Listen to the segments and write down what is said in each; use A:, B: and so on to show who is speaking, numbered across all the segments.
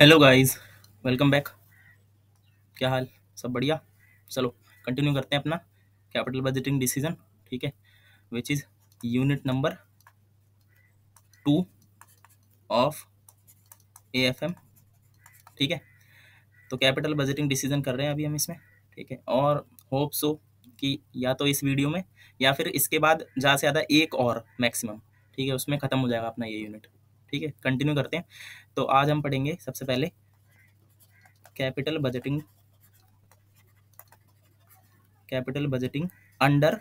A: Hello guys welcome back क्या हाल? सब बढ़िया? चलो कंटिन्यू करते हैं अपना कैपिटल बजटिंग डिसीज़न ठीक है? Which is unit number two of A F M ठीक है? तो कैपिटल बजटिंग डिसीज़न कर रहे हैं अभी हम इसमें, ठीक है? और होप सो कि या तो इस वीडियो में, या फिर इसके बाद ज़्यादा से ज़्यादा एक और मैक्सिमम ठीक है? उसमें ख़त्म हो जाएगा अपना ये यूनिट ठीक है कंटिन्यू करते हैं। तो आज हम पढ़ेंगे सबसे पहले capital budgeting capital budgeting under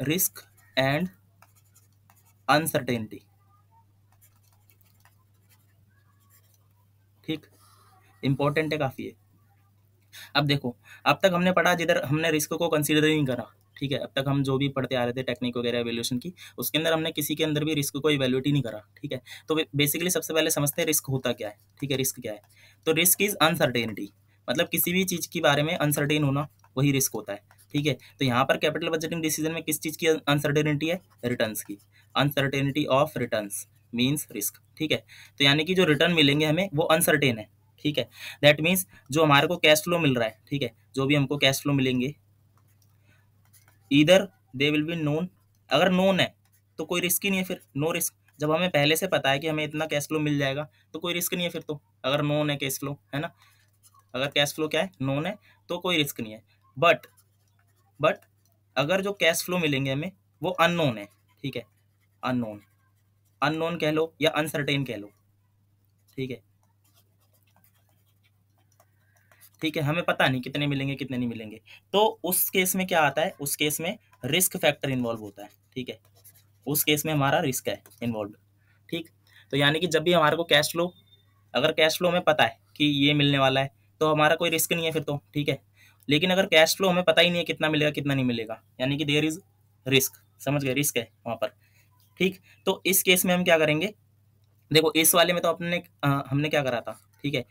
A: risk and uncertainty ठीक इंपॉर्टेंट है काफ़ी है। अब देखो, अब तक हमने पढ़ा जिधर हमने रिस्क को कंसीडर ही नहीं करा। ठीक है? अब तक हम जो भी पढ़ते आ रहे थे टेक्निक वगैरह एवेल्यूशन की, उसके अंदर हमने किसी के अंदर भी रिस्क को इवेल्यूट ही नहीं करा, ठीक है? तो बेसिकली सबसे पहले समझते हैं रिस्क होता क्या है, ठीक है? रिस्क क्या है? तो रिस्क इज़ अनसर्टेनिटी मतलब किसी भी चीज़ के बारे में अनसर्टेन होना, वही रिस्क होता है, ठीक है? तो यहाँ पर कैपिटल बजटिंग डिसीज़न में किस चीज़ की अनसर्टेनिटी है? रिटर्न्स की. Uncertainty of returns means risk ठीक है? तो यानी कि जो रिटर्न मिलेंगे हमें, वो अनसर्टेन है, ठीक है? दैट मीन्स जो हमारे को कैश फ्लो मिल रहा है, ठीक है? जो भी हमको कैश फ्लो मिलेंगे इधर दे विल बी नोन अगर नोन है तो कोई रिस्क ही नहीं है फिर. नो रिस्क जब हमें पहले से पता है कि हमें इतना कैश फ्लो मिल जाएगा तो कोई रिस्क नहीं है फिर तो. अगर नोन है कैश फ्लो है ना? अगर कैश फ्लो क्या है? नोन है तो कोई रिस्क नहीं है. बट बट अगर जो कैश फ्लो मिलेंगे हमें, वो अननोन है. ठीक है? अननोन अननोन कह लो या अनसर्टेन कह लो. ठीक है? ठीक है, हमें पता नहीं कितने मिलेंगे, कितने नहीं मिलेंगे। तो उस केस में क्या आता है? उस केस में रिस्क फैक्टर इन्वॉल्व होता है, ठीक है? उस केस में हमारा रिस्क है इन्वॉल्व, ठीक? तो यानी कि जब भी हमारे को कैश फ्लो, अगर कैश फ्लो हमें पता है कि ये मिलने वाला है तो हमारा कोई रिस्क नहीं है फिर तो ठीक है? लेकिन अगर कैश फ्लो हमें पता ही नहीं है कितना मिलेगा, कितना नहीं मिलेगा, यानी कि देर इज़ रिस्क समझ गए? रिस्क है वहाँ पर, ठीक? तो इस केस में हम क्या करेंगे? देखो, इस वाले में तो अपने हमने क्या करा था, ठीक है?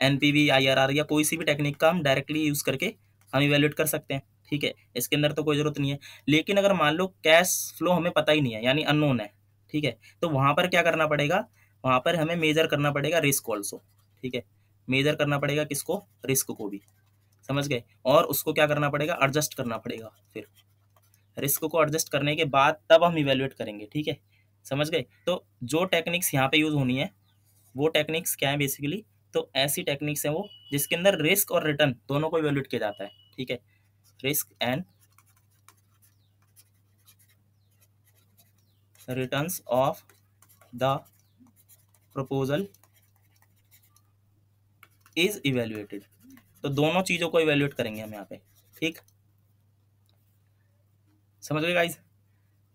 A: N P V I R R या कोई सी भी टेक्निक का हम डायरेक्टली यूज़ करके हम इवेल्यूट कर सकते हैं, ठीक है? इसके अंदर तो कोई ज़रूरत नहीं है। लेकिन अगर मान लो कैश फ्लो हमें पता ही नहीं है, यानी अननोन है, ठीक है? तो वहाँ पर क्या करना पड़ेगा? वहाँ पर हमें मेजर करना पड़ेगा रिस्क ऑल्सो ठीक है? मेजर करना पड़ेगा किसको? रिस्क को भी, समझ गए? और उसको क्या करना पड़ेगा? एडजस्ट करना पड़ेगा फिर। रिस्क को एडजस्ट करने के बाद तब हम इवेल्युएट करेंगे, ठीक है? समझ गए? तो जो टेक्निक्स यहाँ पे यूज़ होनी है, वो टेक्निक्स क्या है बेसिकली तो ऐसी टेक्निक्स हैं वो, जिसके अंदर रिस्क और रिटर्न दोनों को इवेल्यूट किया जाता है, ठीक है? Risk and returns of the proposal is evaluated तो दोनों चीज़ों को इवेल्युएट करेंगे हम यहाँ पे, ठीक? समझ गए गाइज़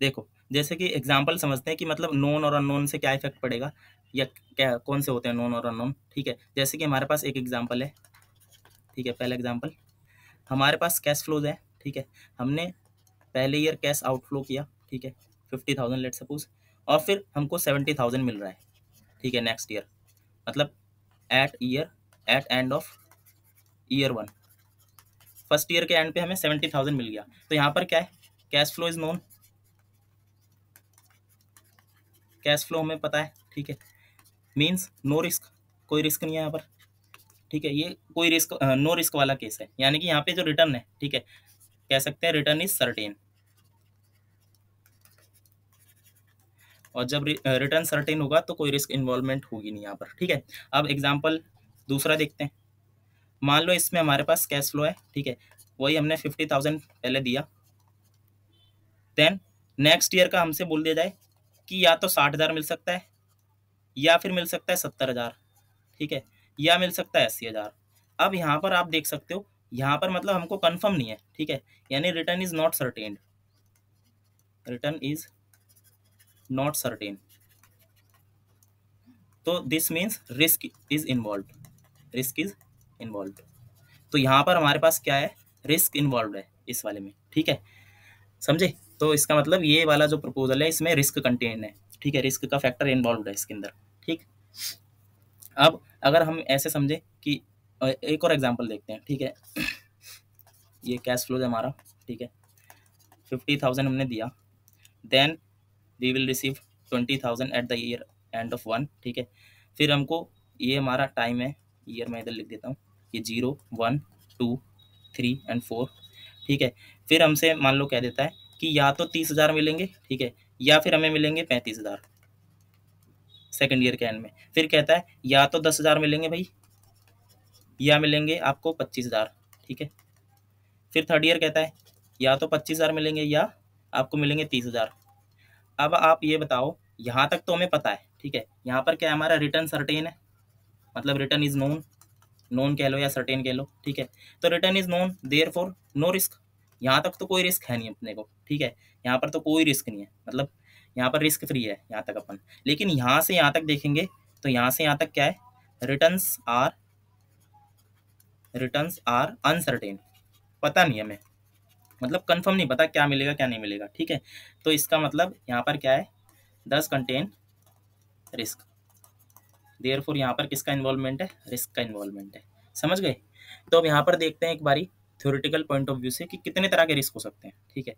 A: देखो, जैसे कि एग्ज़ाम्पल समझते हैं कि मतलब नोन और अननोन से क्या इफ़ेक्ट पड़ेगा? या क्या, कौन से होते हैं नोन और अननोन ठीक है, जैसे कि हमारे पास एक एग्ज़ाम्पल है। ठीक है, पहला एग्ज़ाम्पल हमारे पास कैश फ्लोज है, ठीक है। हमने पहले ईयर कैश आउटफ्लो किया, ठीक है। फिफ्टी थाउज़ेंड लेट सपोज़ और फिर हमको सेवेंटी थाउज़ेंड मिल रहा है, ठीक है नेक्स्ट ईयर मतलब at year at end of year one first year के एंड पे हमें सेवेंटी थाउज़ेंड मिल गया। तो यहाँ पर क्या है? Cash flow is known cash flow हमें पता है, ठीक है। मीन्स नो रिस्क कोई रिस्क नहीं है यहाँ पर, ठीक है? ये कोई रिस्क नो रिस्क वाला केस है। यानी कि यहाँ पे जो रिटर्न है, ठीक है? कह सकते हैं रिटर्न इज़ सर्टेन और जब रिटर्न सर्टेन होगा तो कोई रिस्क इन्वॉल्वमेंट होगी नहीं यहाँ पर, ठीक है? अब एग्ज़ाम्पल दूसरा देखते हैं। मान लो इसमें हमारे पास कैश फ्लो है, ठीक है? वही हमने फिफ्टी थाउज़ेंड पहले दिया। देन नेक्स्ट ईयर का हमसे बोल दिया जाए कि या तो साठ हज़ार मिल सकता है या फिर मिल सकता है सत्तर हज़ार, ठीक है? या मिल सकता है अस्सी हज़ार। अब यहाँ पर आप देख सकते हो, यहाँ पर मतलब हमको कंफर्म नहीं है, ठीक है? यानी return is not certain return is not certain तो this means risk is involve risk is involve तो यहाँ पर हमारे पास क्या है? रिस्क इन्वॉल्व है इस वाले में, ठीक है? समझे? तो इसका मतलब ये वाला जो प्रपोजल है, इसमें रिस्क कंटेन है। ठीक है रिस्क का फैक्टर इन्वॉल्व है इसके अंदर। ठीक? अब अगर हम ऐसे समझे कि एक और एग्ज़ाम्पल देखते हैं। ठीक है? ये कैश फ्लो है हमारा। ठीक है? फिफ्टी थाउज़ेंड हमने दिया। Then we will receive twenty thousand at the year end of one ठीक है? फिर हमको ये हमारा टाइम है। ईयर मैं इधर लिख देता हूँ। ये zero one two three and four ठीक है? फिर हमसे मान लो कह देता है कि या तो तीस हज़ार मिलेंगे, ठीक है, या फिर हमें मिलेंगे पैंतीस हज़ार सेकेंड ईयर के एंड में। फिर कहता है, या तो दस हज़ार मिलेंगे भाई, या मिलेंगे आपको पच्चीस हज़ार, ठीक है। फिर थर्ड ईयर कहता है, या तो पच्चीस हज़ार मिलेंगे या आपको मिलेंगे तीस हज़ार। अब आप ये बताओ, यहाँ तक तो हमें पता है, ठीक है, यहाँ पर क्या हमारा रिटर्न सर्टेन है? मतलब रिटर्न इज़ नोन नोन कह लो या सर्टेन कह लो, ठीक है। तो return is known therefore no risk यहाँ तक तो कोई रिस्क है नहीं अपने को, ठीक है? यहाँ पर तो कोई रिस्क नहीं है मतलब यहाँ पर रिस्क फ्री है यहाँ तक अपन। लेकिन यहाँ से यहाँ तक देखेंगे तो यहाँ से यहाँ तक क्या है? Returns are returns are uncertain पता नहीं हमें मतलब कंफर्म नहीं पता क्या मिलेगा, क्या नहीं मिलेगा, ठीक है? तो इसका मतलब यहाँ पर क्या है? दस कंटेन रिस्क देयर फोर यहाँ पर किसका इन्वॉल्वमेंट है? रिस्क का इन्वॉल्वमेंट है। समझ गए? तो अब यहाँ पर देखते हैं एक बारी। थ्योरेटिकल पॉइंट ऑफ़ व्यू से कि कितने तरह के रिस्क हो सकते हैं, ठीक है?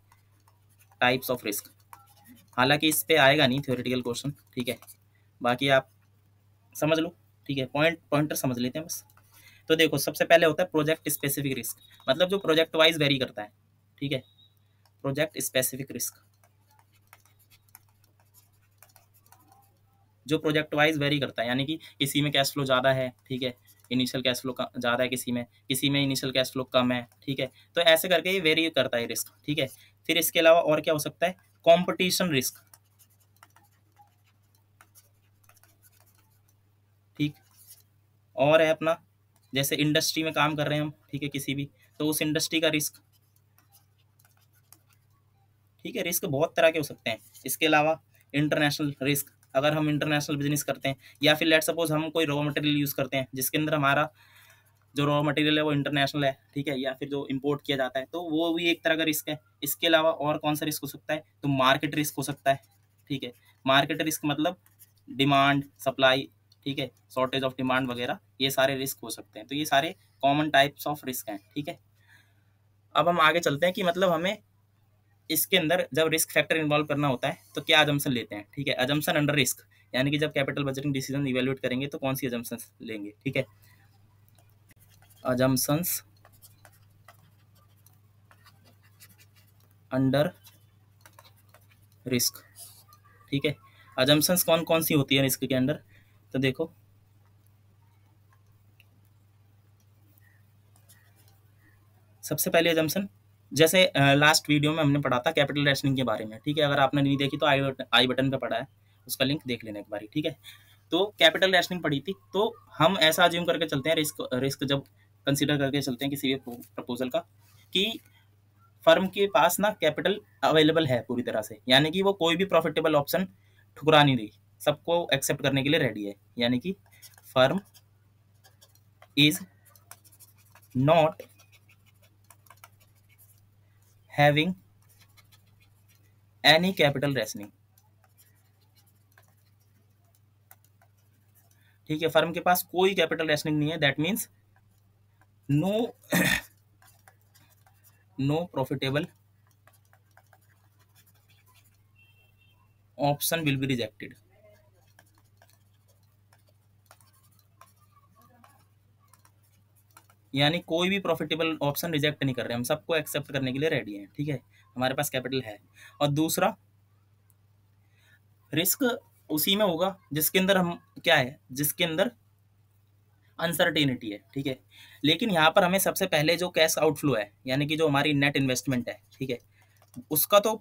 A: टाइप्स ऑफ़ रिस्क हालाँकि इस पे आएगा नहीं थ्योरेटिकल क्वेश्चन ठीक है? बाकी आप समझ लो, ठीक है? पॉइंट पॉइंटर समझ लेते हैं बस। तो देखो, सबसे पहले होता है प्रोजेक्ट स्पेसिफिक रिस्क मतलब जो प्रोजेक्ट वाइज वेरी करता है, ठीक है? प्रोजेक्ट स्पेसिफिक रिस्क जो प्रोजेक्ट वाइज वेरी करता है, यानी कि किसी में कैश फ्लो ज़्यादा है, ठीक है? इनिशियल कैश फ्लो ज़्यादा है किसी में किसी में इनिशियल कैश फ्लो कम है, ठीक है? तो ऐसे करके ये वेरी करता है रिस्क ठीक है? फिर इसके अलावा और क्या हो सकता है? कंपटीशन रिस्क ठीक? और है अपना, जैसे इंडस्ट्री में काम कर रहे हैं हम, ठीक है, किसी भी तो उस इंडस्ट्री का रिस्क ठीक है? रिस्क बहुत तरह के हो सकते हैं। इसके अलावा इंटरनेशनल रिस्क अगर हम इंटरनेशनल बिज़नेस करते हैं, या फिर लेट सपोज़ हम कोई रॉ मटेरियल यूज़ करते हैं, जिसके अंदर हमारा जो रॉ मटेरियल है वो इंटरनेशनल है, ठीक है, या फिर जो इम्पोर्ट किया जाता है तो वो भी एक तरह का रिस्क है। इसके अलावा और कौन सा रिस्क हो सकता है? तो मार्केट रिस्क हो सकता है, ठीक है। मार्केट रिस्क मतलब डिमांड सप्लाई ठीक है शॉर्टेज ऑफ़ डिमांड वगैरह, ये सारे रिस्क हो सकते हैं। तो ये सारे कॉमन टाइप्स ऑफ़ रिस्क हैं, ठीक है। अब हम आगे चलते हैं कि मतलब हमें इसके अंदर जब रिस्क फैक्टर इन्वॉल्व करना होता है तो क्या अजम्सन लेते हैं? ठीक है अजम्सन अंडर रिस्क यानी कि जब कैपिटल बजटिंग डिसीज़न इवेल्युएट करेंगे तो कौन सी अजम्सन लेंगे? ठीक है? अजम्पन्स अंडर रिस्क ठीक है? अजम्पन्स कौन कौन सी होती है रिस्क के अंडर तो देखो, सबसे पहले अजम्पन जैसे लास्ट वीडियो में हमने पढ़ा था कैपिटल रेशनिंग के बारे में, ठीक है? अगर आपने नहीं देखी तो आई बटन आई बटन पे पढ़ा है, उसका लिंक देख लेना एक बारी, ठीक है? तो कैपिटल रेशनिंग पढ़ी थी तो हम ऐसा अज्यूम करके चलते हैं रिस्क रिस्क जब कंसिडर करके चलते हैं किसी भी प्रपोजल का, कि फर्म के पास ना कैपिटल अवेलेबल है पूरी तरह से, यानी कि वो कोई भी प्रॉफिटेबल ऑप्शन ठुकरा नहीं रही, सबको एक्सेप्ट करने के लिए रेडी है, यानी कि firm is not having any capital rationing ठीक है, फर्म के पास कोई कैपिटल रेसनिंग नहीं है that means no no profitable option will be rejected यानी कोई भी प्रॉफिटेबल ऑप्शन रिजेक्ट नहीं कर रहे, हम सबको एक्सेप्ट करने के लिए रेडी हैं, ठीक है? हमारे पास कैपिटल है। और दूसरा रिस्क उसी में होगा जिसके अंदर हम, क्या है? जिसके अंदर अनसर्टेनिटी है, ठीक है? लेकिन यहाँ पर हमें सबसे पहले जो कैश आउटफ्लो है, यानी कि जो हमारी नेट इन्वेस्टमेंट है, ठीक है? उसका तो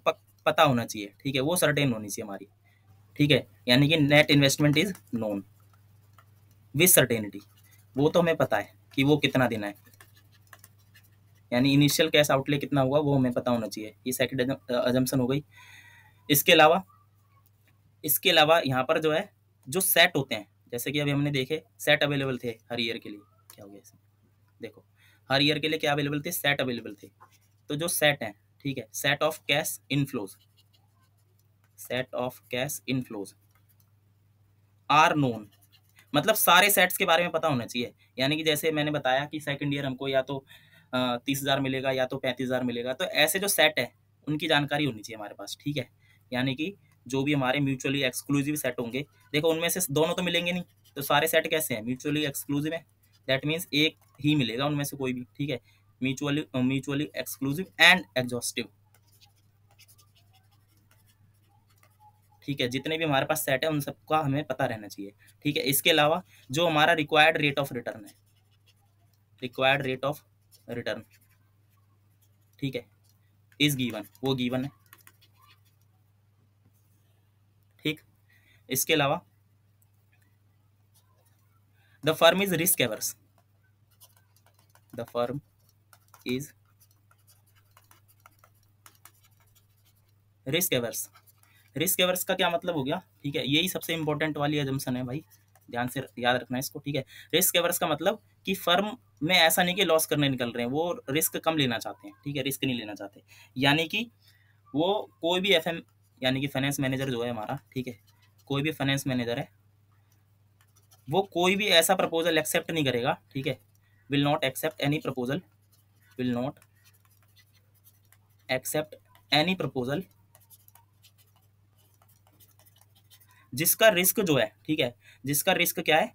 A: पता होना चाहिए, ठीक है? वो सर्टेन होनी चाहिए हमारी, ठीक है? यानी कि net investment is known with certainty वो तो हमें पता है। कि वो कितना देना है। यानी इनिशियल कैश आउटले कितना हुआ, वो हमें पता होना चाहिए। ये सेकेंड अजम्पन हो गई। इसके अलावा इसके अलावा यहाँ पर जो है, जो सेट होते हैं, जैसे कि अभी हमने देखे सेट अवेलेबल थे हर ईयर के लिए। क्या हो गया इसमें? देखो, हर ईयर के लिए क्या अवेलेबल थे? सेट अवेलेबल थे। तो जो सेट हैं, ठीक है set of cash inflows set of cash inflows are known मतलब सारे सेट्स के बारे में पता होना चाहिए। यानी कि जैसे मैंने बताया कि सेकंड ईयर हमको या तो तीस हज़ार मिलेगा या तो पैंतीस हज़ार मिलेगा। तो ऐसे जो सेट है, उनकी जानकारी होनी चाहिए हमारे पास, ठीक है? यानी कि जो भी हमारे म्यूचुअली एक्सक्लूसिव सेट होंगे, देखो उनमें से दोनों तो मिलेंगे नहीं तो सारे सेट कैसे हैं? म्यूचुअली एक्सक्लूसिव है। दैट मीन्स एक ही मिलेगा उनमें से कोई भी, ठीक है? Mutually mutually exclusive and exhaustive ठीक है, जितने भी हमारे पास सेट है, उन सबका हमें पता रहना चाहिए। ठीक है, इसके अलावा जो हमारा रिक्वायर्ड रेट ऑफ़ रिटर्न है रिक्वायर्ड रेट ऑफ़ रिटर्न ठीक है इज़ गिवन वो गिवन है। ठीक, इसके अलावा the firm is risk averse the firm is risk averse risk averse का क्या मतलब हो गया? ठीक है, यही सबसे इंपॉर्टेंट वाली एजम्सन है भाई। ध्यान से याद रखना है इसको, ठीक है? रिस्क एवर्स का मतलब कि फर्म में ऐसा नहीं कि लॉस करने निकल रहे हैं, वो रिस्क कम लेना चाहते हैं, ठीक है? रिस्क नहीं लेना चाहते। यानी कि वो कोई भी एफएम यानी कि फाइनेंस मैनेजर जो है हमारा, ठीक है? कोई भी फाइनेंस मैनेजर है, वो कोई भी ऐसा प्रपोजल एक्सेप्ट नहीं करेगा, ठीक है? Will not accept any proposal will not accept any proposal जिसका रिस्क जो है, ठीक है, जिसका रिस्क क्या है?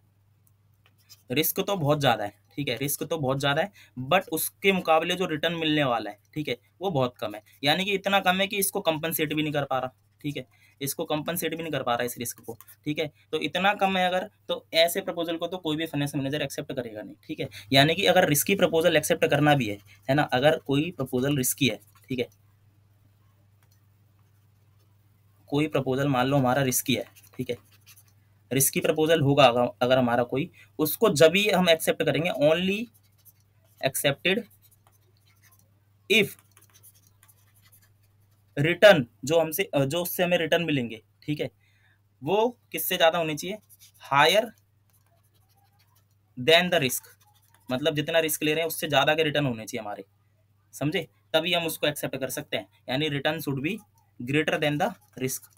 A: रिस्क तो बहुत ज़्यादा है, ठीक है, रिस्क तो बहुत ज़्यादा है बट उसके मुकाबले जो रिटर्न मिलने वाला है, ठीक है, वो बहुत कम है। यानी कि इतना कम है कि इसको कंपनसेट भी नहीं कर पा रहा, ठीक है, इसको कंपनसेट भी नहीं कर पा रहा इस रिस्क को, ठीक है तो इतना कम है अगर तो ऐसे प्रपोजल को तो कोई भी फाइनेंस मैनेजर एक्सेप्ट करेगा नहीं, ठीक है, यानी कि अगर रिस्की प्रपोजल एक्सेप्ट करना भी है है ना, अगर कोई प्रपोजल रिस्की है, ठीक है कोई प्रपोजल मान लो हमारा रिस्की है, ठीक है? रिस्की प्रपोजल होगा अगर हमारा कोई, उसको जब ही हम एक्सेप्ट करेंगे ओनली एक्सेप्टेड इफ़ रिटर्न जो हमसे, जो उससे हमें रिटर्न मिलेंगे, ठीक है? वो किससे ज़्यादा होनी चाहिए? हायर देन द रिस्क मतलब जितना रिस्क ले रहे हैं, उससे ज़्यादा के रिटर्न होने चाहिए हमारे। समझे? तभी हम उसको एक्सेप्ट कर सकते हैं। यानी return should be greater than the risk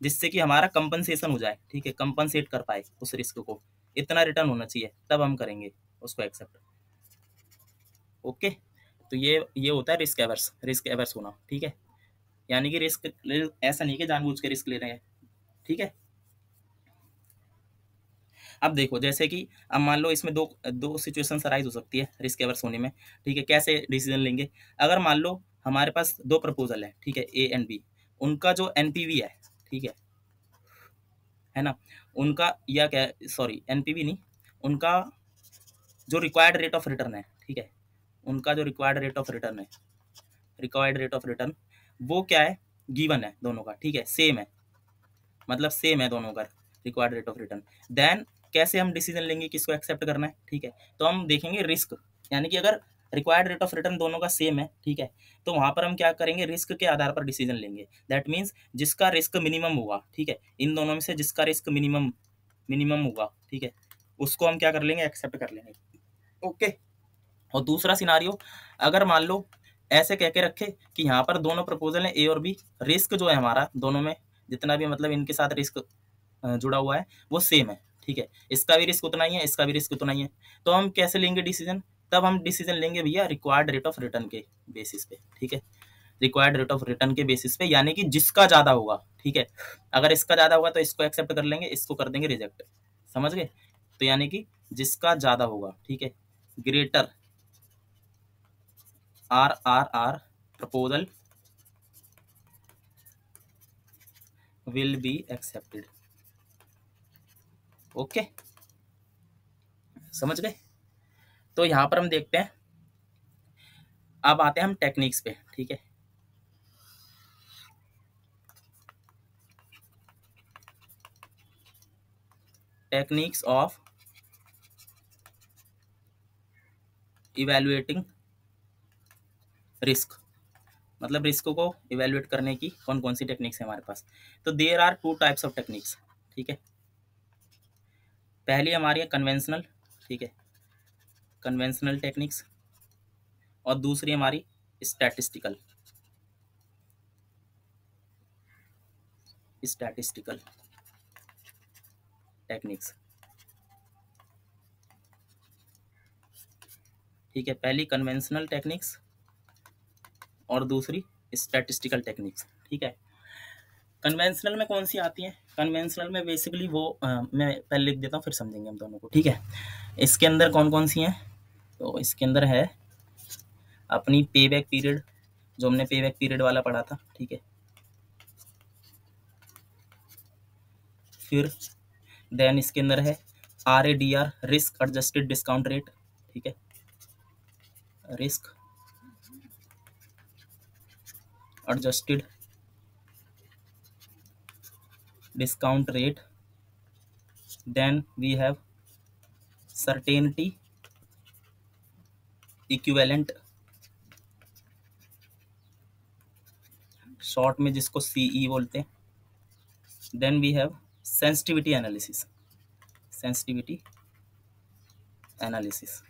A: जिससे कि हमारा कंपनसेशन हो जाए, ठीक है? कंपनसेट कर पाए उस रिस्क को। इतना रिटर्न होना चाहिए, तब हम करेंगे उसको एक्सेप्ट ओके तो ये ये होता है रिस्क एवर्स रिस्क एवर्स होना, ठीक है? यानी कि रिस्क ऐसा नहीं कि जानबूझ के रिस्क ले रहे हैं, ठीक है? अब देखो, जैसे कि अब मान लो इसमें दो दो सिचुएशन अराइज हो सकती है रिस्क एवर्स होने में, ठीक है? कैसे डिसीज़न लेंगे? अगर मान लो हमारे पास दो प्रपोजल है, ठीक है? ए एंड बी उनका जो एनपीवी है, ठीक है? है ना? उनका, या क्या सॉरी एनपीवी नहीं, उनका जो रिक्वायर्ड रेट ऑफ़ रिटर्न है, ठीक है? उनका जो रिक्वायर्ड रेट ऑफ़ रिटर्न है रिक्वायर्ड रेट ऑफ़ रिटर्न वो क्या है? गिवन है दोनों का, ठीक है? सेम है। मतलब सेम है दोनों का required rate of return then कैसे हम डिसीज़न लेंगे किसको एक्सेप्ट करना है, ठीक है? तो हम देखेंगे रिस्क यानी कि अगर रिक्वायर्ड रेट ऑफ़ रिटर्न दोनों का सेम है, ठीक है? तो वहाँ पर हम क्या करेंगे? रिस्क के आधार पर डिसीज़न लेंगे। दैट मीन्स जिसका रिस्क मिनिमम होगा, ठीक है? इन दोनों में से जिसका रिस्क मिनिमम मिनिमम होगा, ठीक है? उसको हम क्या कर लेंगे? एक्सेप्ट कर लेंगे। ओके और दूसरा सिनारियो अगर मान लो, ऐसे कह के रखे कि यहाँ पर दोनों प्रपोजल हैं ए और बी रिस्क जो है हमारा दोनों में, जितना भी मतलब इनके साथ रिस्क जुड़ा हुआ है, वो सेम है, ठीक है? इसका भी रिस्क उतना ही है, इसका भी रिस्क उतना ही है। तो हम कैसे लेंगे डिसीज़न तब हम डिसीज़न लेंगे भैया रिक्वायर्ड रेट ऑफ़ रिटर्न के बेसिस पे, ठीक है? रिक्वायर्ड रेट ऑफ़ रिटर्न के बेसिस पे, यानी कि जिसका ज़्यादा होगा, ठीक है? अगर इसका ज़्यादा होगा तो इसको एक्सेप्ट कर लेंगे, इसको कर देंगे रिजेक्ट समझ गए? तो यानी कि जिसका ज़्यादा होगा, ठीक है? Greater R R R proposal will be accepted okay समझ गए? तो यहाँ पर हम देखते हैं। अब आते हैं हम टेक्निक्स पे, ठीक है? टेक्निक्स ऑफ़ इवेल्युएटिंग रिस्क मतलब रिस्क को इवेल्युएट करने की कौन कौन सी टेक्निक्स है हमारे पास। तो there are two types of techniques ठीक है? पहली हमारी है कन्वेंशनल ठीक है? कन्वेंशनल टेक्निक्स और दूसरी हमारी स्टैटिस्टिकल स्टैटिस्टिकल टेक्निक्स ठीक है, पहली कन्वेंशनल टेक्निक्स और दूसरी स्टैटिस्टिकल टेक्निक्स ठीक है कन्वेंशनल में कौन सी आती है? कन्वेंशनल में बेसिकली वो आ, मैं पहले लिख देता हूँ फिर समझेंगे हम दोनों को ठीक है? इसके अंदर कौन कौन सी हैं? तो इसके अंदर है अपनी पे बैक पीरियड जो हमने पे बैक पीरियड वाला पढ़ा था ठीक है? फिर देन इसके अंदर है R A D R risk adjusted discount rate ठीक है? Risk adjusted discount rate, then we have certainty equivalent. Short में जिसको सीई e बोलते हैं then we have sensitivity analysis sensitivity analysis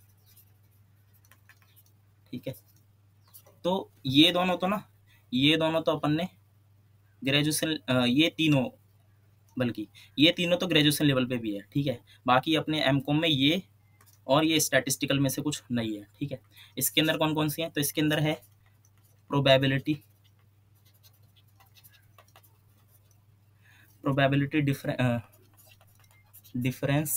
A: ठीक है? तो ये दोनों तो ना, ये दोनों तो अपन ने ग्रेजुएशन ये तीनों बल्कि ये तीनों तो ग्रेजुएशन लेवल पे भी है, ठीक है? बाकी अपने एम में ये और ये स्टैटिस्टिकल में से कुछ नहीं है, ठीक है? इसके अंदर कौन कौन सी है? तो इसके अंदर है probability probability difference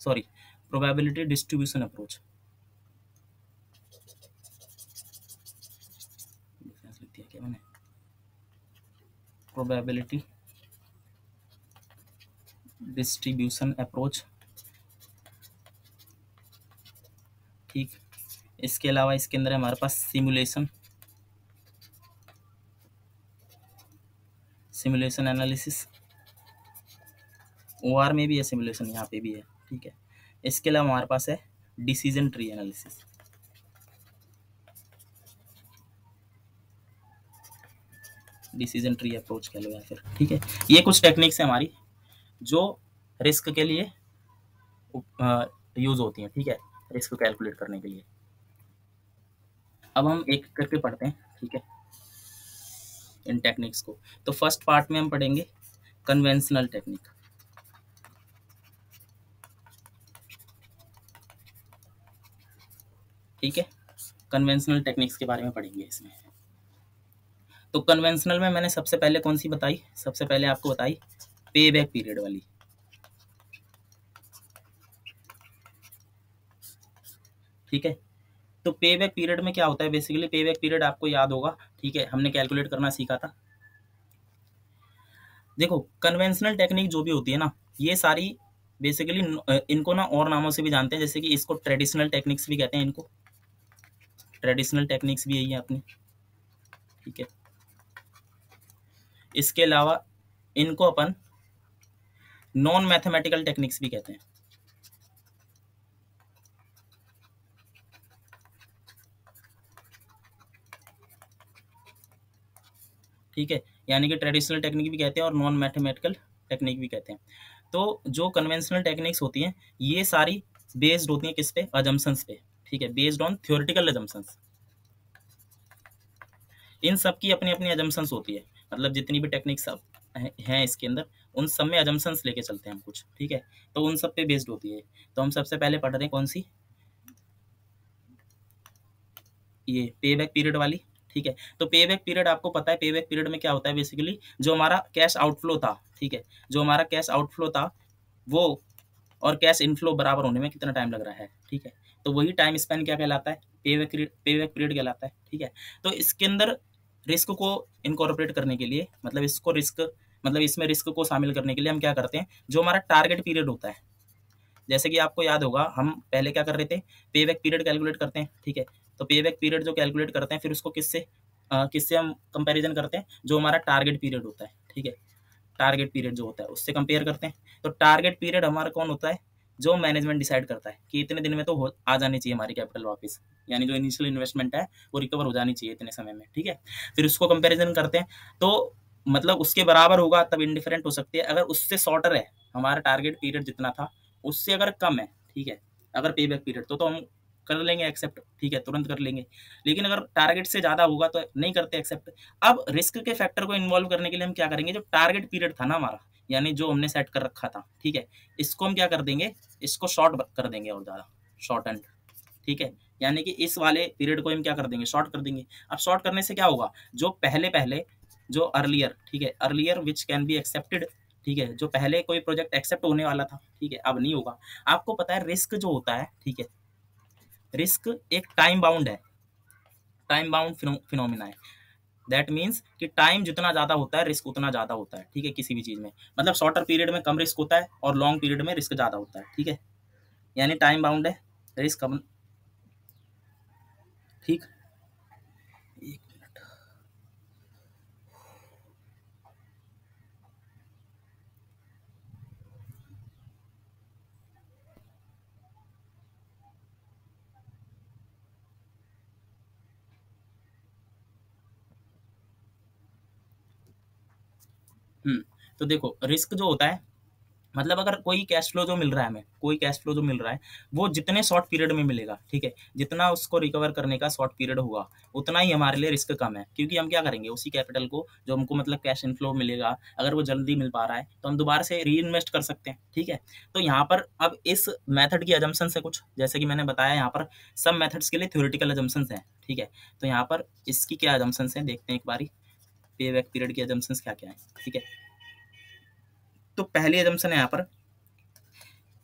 A: sorry probability distribution approach probability distribution approach ठीक। इसके अलावा इसके अंदर हमारे पास सिमुलेशन सिमुलेशन एनालिसिस ओ में भी है सिमुलेशन यहाँ पे भी है, ठीक है। इसके अलावा हमारे पास है decision tree analysis decision tree approach कह लो या फिर, ठीक है? ये कुछ टेक्निक्स है हमारी, जो रिस्क के लिए यूज़ होती हैं, ठीक है? रिस्क कैलकुलेट करने के लिए। अब हम एक करके पढ़ते हैं, ठीक है? इन टेक्निक्स को। तो फ़र्स्ट पार्ट में हम पढ़ेंगे कन्वेंशनल टेक्निक ठीक है? कन्वेंशनल टेक्निक्स के बारे में पढ़ेंगे इसमें। तो कन्वेंशनल में मैंने सबसे पहले कौन सी बताई? सबसे पहले आपको बताई पे बैक पीरियड वाली। ठीक है? तो पे बैक पीरियड में क्या होता है? बेसिकली पे बैक पीरियड आपको याद होगा। ठीक है? हमने कैलकुलेट करना सीखा था। देखो कन्वेंशनल टेक्निक जो भी होती है ना, ये सारी बेसिकली इनको ना और नामों से भी जानते हैं। जैसे कि इसको ट्रेडिशनल टेक्निक्स भी कहते हैं इनको। ट्रेडिशनल टेक्निक्स भी यही है अपनी। ठीक है? इसके अलावा इनको अपन नॉन मैथमेटिकल टेक्निक्स भी कहते हैं। ठीक है? यानी कि ट्रेडिशनल टेक्निक भी कहते हैं और नॉन मैथमेटिकल टेक्निक भी कहते हैं। तो जो कन्वेंशनल टेक्निक्स होती हैं, ये सारी बेस्ड होती हैं किस पे? अजम्पन्स पे। ठीक है? बेस्ड ऑन थ्योरेटिकल अजम्पन्स इन सब की अपनी अपनी अजम्पन्स होती है। मतलब जितनी भी टेक्निक्स हैं इसके अंदर, उन सब में अजम्पन्स लेके चलते हैं हम कुछ, ठीक है? तो उन सब पे बेस्ड होती है। तो हम सबसे पहले पढ़ रहे हैं कौन सी? ये पे बैक पीरियड वाली, ठीक है? तो पे बैक पीरियड आपको पता है पे बैक पीरियड में क्या होता है बेसिकली जो हमारा कैश आउटफ्लो था, ठीक है? जो हमारा कैश आउटफ्लो था, वो और कैश इनफ्लो बराबर होने में कितना टाइम लग रहा है, ठीक है? तो वही टाइम स्पेन क्या कहलाता है? पे बैक पे बैक पीरियड कहलाता है, ठीक है? तो इसके अंदर रिस्क को इनकॉर्पोरेट करने के लिए मतलब इसको रिस्क मतलब इसमें रिस्क को शामिल करने के लिए हम क्या करते हैं? जो हमारा टारगेट पीरियड होता है, जैसे कि आपको याद होगा, हम पहले क्या कर रहे थे? पे बैक पीरियड कैलकुलेट करते हैं, ठीक है? तो पे बैक पीरियड जो कैलकुलेट करते हैं, फिर उसको किससे किससे हम कंपैरिजन करते हैं? जो हमारा टारगेट पीरियड होता है, ठीक है? टारगेट पीरियड जो होता है, उससे कंपेयर करते हैं। तो टारगेट पीरियड हमारा कौन होता है? जो मैनेजमेंट डिसाइड करता है कि इतने दिन में तो आ जानी चाहिए हमारी कैपिटल वापस। यानी जो इनिशियल इन्वेस्टमेंट है, वो रिकवर हो जानी चाहिए इतने समय में, ठीक है? फिर उसको कंपेरिजन करते हैं तो मतलब उसके बराबर होगा, तब इनडिफरेंट हो सकती है। अगर उससे शॉर्टर है, हमारा टारगेट पीरियड जितना था, उससे अगर कम है, ठीक है? अगर पे बैक पीरियड तो तो हम कर लेंगे एक्सेप्ट ठीक है? तुरंत कर लेंगे। लेकिन अगर टारगेट से ज़्यादा होगा तो नहीं करते एक्सेप्ट अब रिस्क के फैक्टर को इन्वॉल्व करने के लिए हम क्या करेंगे? जो टारगेट पीरियड था ना हमारा यानी जो हमने सेट कर रखा था, ठीक है? इसको हम क्या कर देंगे? इसको शॉर्ट कर देंगे और ज़्यादा शॉर्ट एंड ठीक है? यानी कि इस वाले पीरियड को हम क्या कर देंगे? शॉर्ट कर देंगे। अब शॉर्ट करने से क्या होगा? जो पहले पहले, जो अर्लियर ठीक है? Earlier which can be accepted ठीक है? जो पहले कोई प्रोजेक्ट एक्सेप्ट होने वाला था, ठीक है? अब नहीं होगा। आपको पता है रिस्क जो होता है, ठीक है? रिस्क एक टाइम बाउंड है। टाइम बाउंड फिनोमिना है। दैट मीन्स कि टाइम जितना ज़्यादा होता है रिस्क उतना ज़्यादा होता है, ठीक है, किसी भी चीज़ में। मतलब शॉर्टर पीरियड में कम रिस्क होता है और लॉन्ग पीरियड में रिस्क ज़्यादा होता है, ठीक है? यानी टाइम बाउंड है रिस्क कम ठीक? तो देखो रिस्क जो होता है मतलब अगर कोई कैश फ्लो जो मिल रहा है हमें, कोई कैश फ्लो जो मिल रहा है, वो जितने शॉर्ट पीरियड में मिलेगा, ठीक है? जितना उसको रिकवर करने का शॉर्ट पीरियड होगा उतना ही हमारे लिए रिस्क कम है। क्योंकि हम क्या करेंगे, उसी कैपिटल को, जो हमको मतलब कैश इनफ्लो मिलेगा, अगर वो जल्दी मिल पा रहा है तो हम दोबारा से री इन्वेस्ट कर सकते हैं, ठीक है? तो यहाँ पर अब इस मैथड की एजम्सन से कुछ। जैसे कि मैंने बताया, यहाँ पर सब मैथड्स के लिए थ्योरिटिकल एजम्सन है, ठीक है? तो यहाँ पर इसकी क्या एजम्सन है, देखते हैं एक बारी। पे बैक पीरियड की एजम्सन क्या क्या है, ठीक है? तो पहली एजम्सन है यहाँ पर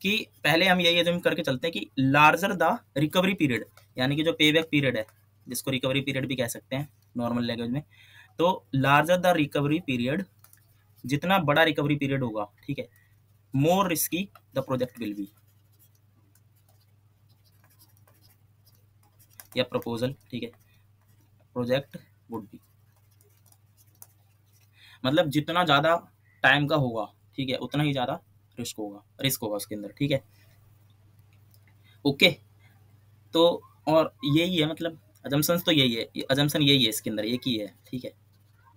A: कि पहले हम यही एजम करके चलते हैं कि लार्जर द रिकवरी पीरियड यानी कि जो पे बैक पीरियड है, जिसको रिकवरी पीरियड भी कह सकते हैं नॉर्मल लैंग्वेज में तो लार्जर द रिकवरी पीरियड जितना बड़ा रिकवरी पीरियड होगा, ठीक है more risky the project will be या प्रपोजल ठीक है प्रोजेक्ट वुड बी मतलब जितना ज़्यादा टाइम का होगा ठीक है उतना ही ज़्यादा रिस्क होगा रिस्क होगा उसके अंदर ठीक है? ओके तो और यही है मतलब अजम्सन तो यही है अजम्सन यही है इसके अंदर एक ही है ठीक है?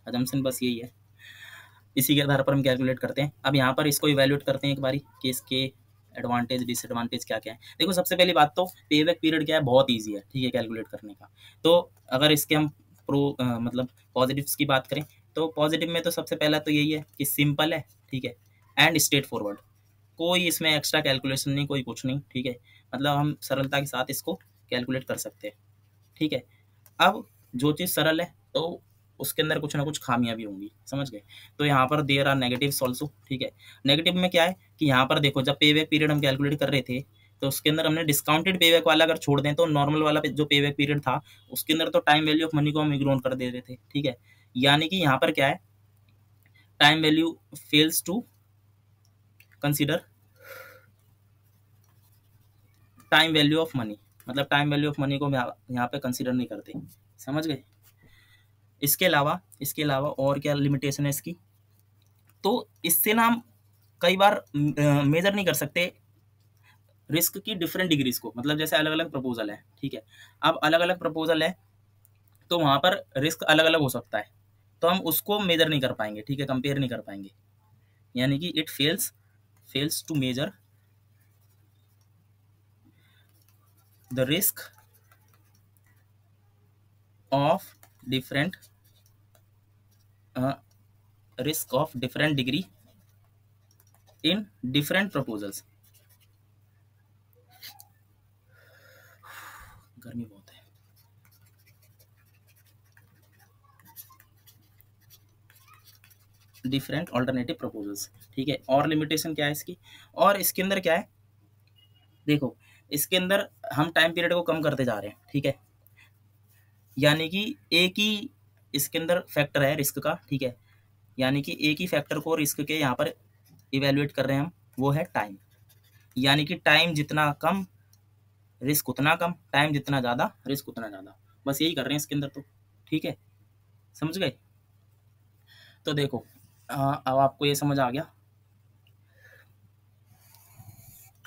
A: अजम्सन बस यही है। इसी के आधार पर हम कैलकुलेट करते हैं। अब यहाँ पर इसको इवेल्यूएट करते हैं एक बारी कि इसके एडवांटेज डिसएडवांटेज क्या क्या है। देखो सबसे पहली बात तो पे बैक पीरियड क्या है? बहुत ईजी है ठीक है कैलकुलेट करने का। तो अगर इसके हम प्रो आ, मतलब पॉजिटिव्स की बात करें तो पॉजिटिव में तो सबसे पहला तो यही है कि सिंपल है ठीक है? एंड स्ट्रेट फॉरवर्ड कोई इसमें एक्स्ट्रा कैलकुलेशन नहीं, कोई कुछ नहीं, ठीक है? मतलब हम सरलता के साथ इसको कैलकुलेट कर सकते हैं, ठीक है? अब जो चीज़ सरल है तो उसके अंदर कुछ ना कुछ खामियाँ भी होंगी, समझ गए? तो यहाँ पर देर आर नेगेटिव ऑल्सो ठीक है? नेगेटिव में क्या है कि यहाँ पर देखो, जब पे बैक पीरियड हम कैलकुलेट कर रहे थे तो उसके अंदर हमने डिस्काउंटेड पे बैक वाला अगर छोड़ दें तो नॉर्मल वाला जो पे बैक पीरियड था, उसके अंदर तो टाइम वैल्यू ऑफ़ मनी को हम इग्नोर कर दे रहे थे, ठीक है? यानी कि यहाँ पर क्या है? Time value fails to consider time value of money मतलब टाइम वैल्यू ऑफ़ मनी को यहाँ पे कंसिडर नहीं करते। समझ गए? इसके अलावा इसके अलावा और क्या लिमिटेशन है इसकी? तो इससे ना हम कई बार मेजर नहीं कर सकते रिस्क की डिफरेंट डिग्रीज को। मतलब जैसे अलग अलग प्रपोजल है, ठीक है? अब अलग अलग प्रपोजल है तो वहाँ पर रिस्क अलग अलग हो सकता है। तो हम उसको मेजर नहीं कर पाएँगे, ठीक है? कंपेयर नहीं कर पाएँगे। यानी कि it fails fails to measure the risk of different uh, risk of different degree in different proposals गर्मी बहुत डिफरेंट ऑल्टरनेटिव प्रपोजल्स ठीक है? और लिमिटेशन क्या है इसकी? और इसके अंदर क्या है? देखो, इसके अंदर हम टाइम पीरियड को कम करते जा रहे हैं, ठीक है? यानी कि एक ही इसके अंदर फैक्टर है रिस्क का, ठीक है? यानी कि एक ही फैक्टर को रिस्क के यहाँ पर इवेल्युएट कर रहे हैं हम, वो है टाइम यानी कि टाइम जितना कम रिस्क उतना कम टाइम जितना ज़्यादा रिस्क उतना ज़्यादा. बस यही कर रहे हैं इसके अंदर तो ठीक है? समझ गए? तो देखो हाँ अब आपको ये समझ आ गया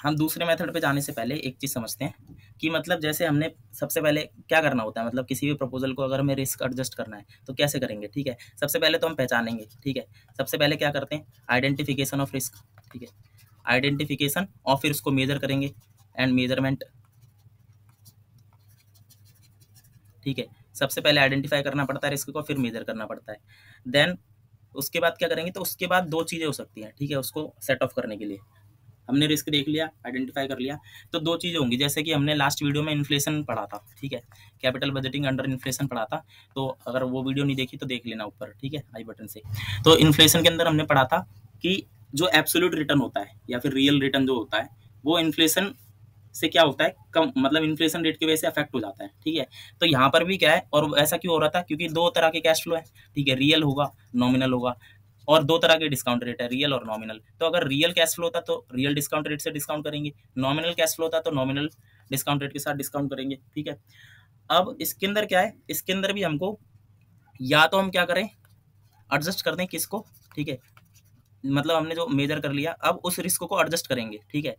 A: हम दूसरे मेथड पे जाने से पहले एक चीज़ समझते हैं कि मतलब जैसे हमने सबसे पहले क्या करना होता है मतलब किसी भी प्रपोजल को अगर हमें रिस्क एडजस्ट करना है तो कैसे करेंगे, ठीक है? सबसे पहले तो हम पहचानेंगे, ठीक है? सबसे पहले क्या करते हैं? आइडेंटिफिकेशन ऑफ़ रिस्क ठीक है? आइडेंटिफिकेशन और फिर उसको मेजर करेंगे एंड मेज़रमेंट ठीक है? सबसे पहले आइडेंटिफाई करना पड़ता है रिस्क को, फिर मेजर करना पड़ता है। देन उसके बाद क्या करेंगे? तो उसके बाद दो चीज़ें हो सकती हैं, ठीक है? उसको सेट ऑफ़ करने के लिए। हमने रिस्क देख लिया आइडेंटिफाई कर लिया। तो दो चीज़ें होंगी, जैसे कि हमने लास्ट वीडियो में इन्फ्लेशन पढ़ा था, ठीक है? कैपिटल बजटिंग अंडर इन्फ्लेशन पढ़ा था। तो अगर वो वीडियो नहीं देखी तो देख लेना ऊपर, ठीक है? आई बटन से। तो इन्फ्लेशन के अंदर हमने पढ़ा था कि जो एब्सोल्यूट रिटर्न होता है, या फिर रियल रिटर्न जो होता है, वो इन्फ्लेशन से क्या होता है? कम मतलब इन्फ्लेशन रेट की वजह से अफेक्ट हो जाता है, ठीक है? तो यहाँ पर भी क्या है, और ऐसा क्यों हो रहा था? क्योंकि दो तरह के कैश फ्लो है, ठीक है? रियल होगा नॉमिनल होगा। और दो तरह के डिस्काउंट रेट है रियल और नॉमिनल तो अगर रियल कैश फ्लो होता तो रियल डिस्काउंट रेट से डिस्काउंट करेंगे। नॉमिनल कैश फ्लो था तो नॉमिनल डिस्काउंट रेट के साथ डिस्काउंट करेंगे, ठीक है? अब इसके अंदर क्या है? इसके अंदर भी हमको या तो हम क्या करें? एडजस्ट कर दें किसको, ठीक है? मतलब हमने जो मेजर कर लिया, अब उस रिस्क को एडजस्ट करेंगे, ठीक है?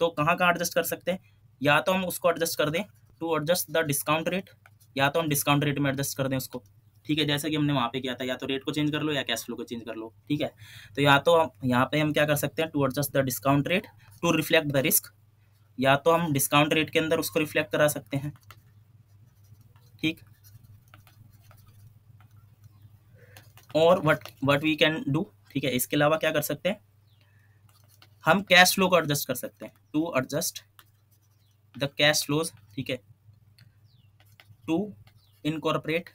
A: तो कहाँ कहाँ एडजस्ट कर सकते हैं? या तो हम उसको एडजस्ट कर दें to adjust the discount rate या तो हम डिस्काउंट रेट में एडजस्ट कर दें उसको। ठीक है, जैसे कि हमने वहाँ पे किया था, या तो रेट को चेंज कर लो या कैश फ्लो को चेंज कर लो, ठीक है? तो या तो यहाँ पे हम क्या कर सकते हैं to adjust the discount rate to reflect the risk या तो हम डिस्काउंट रेट के अंदर उसको रिफ्लेक्ट करा सकते हैं, ठीक? और what what we can do ठीक है? इसके अलावा क्या कर सकते हैं, हम कैश फ्लो को एडजस्ट कर सकते हैं to adjust the cash flows ठीक है? To incorporate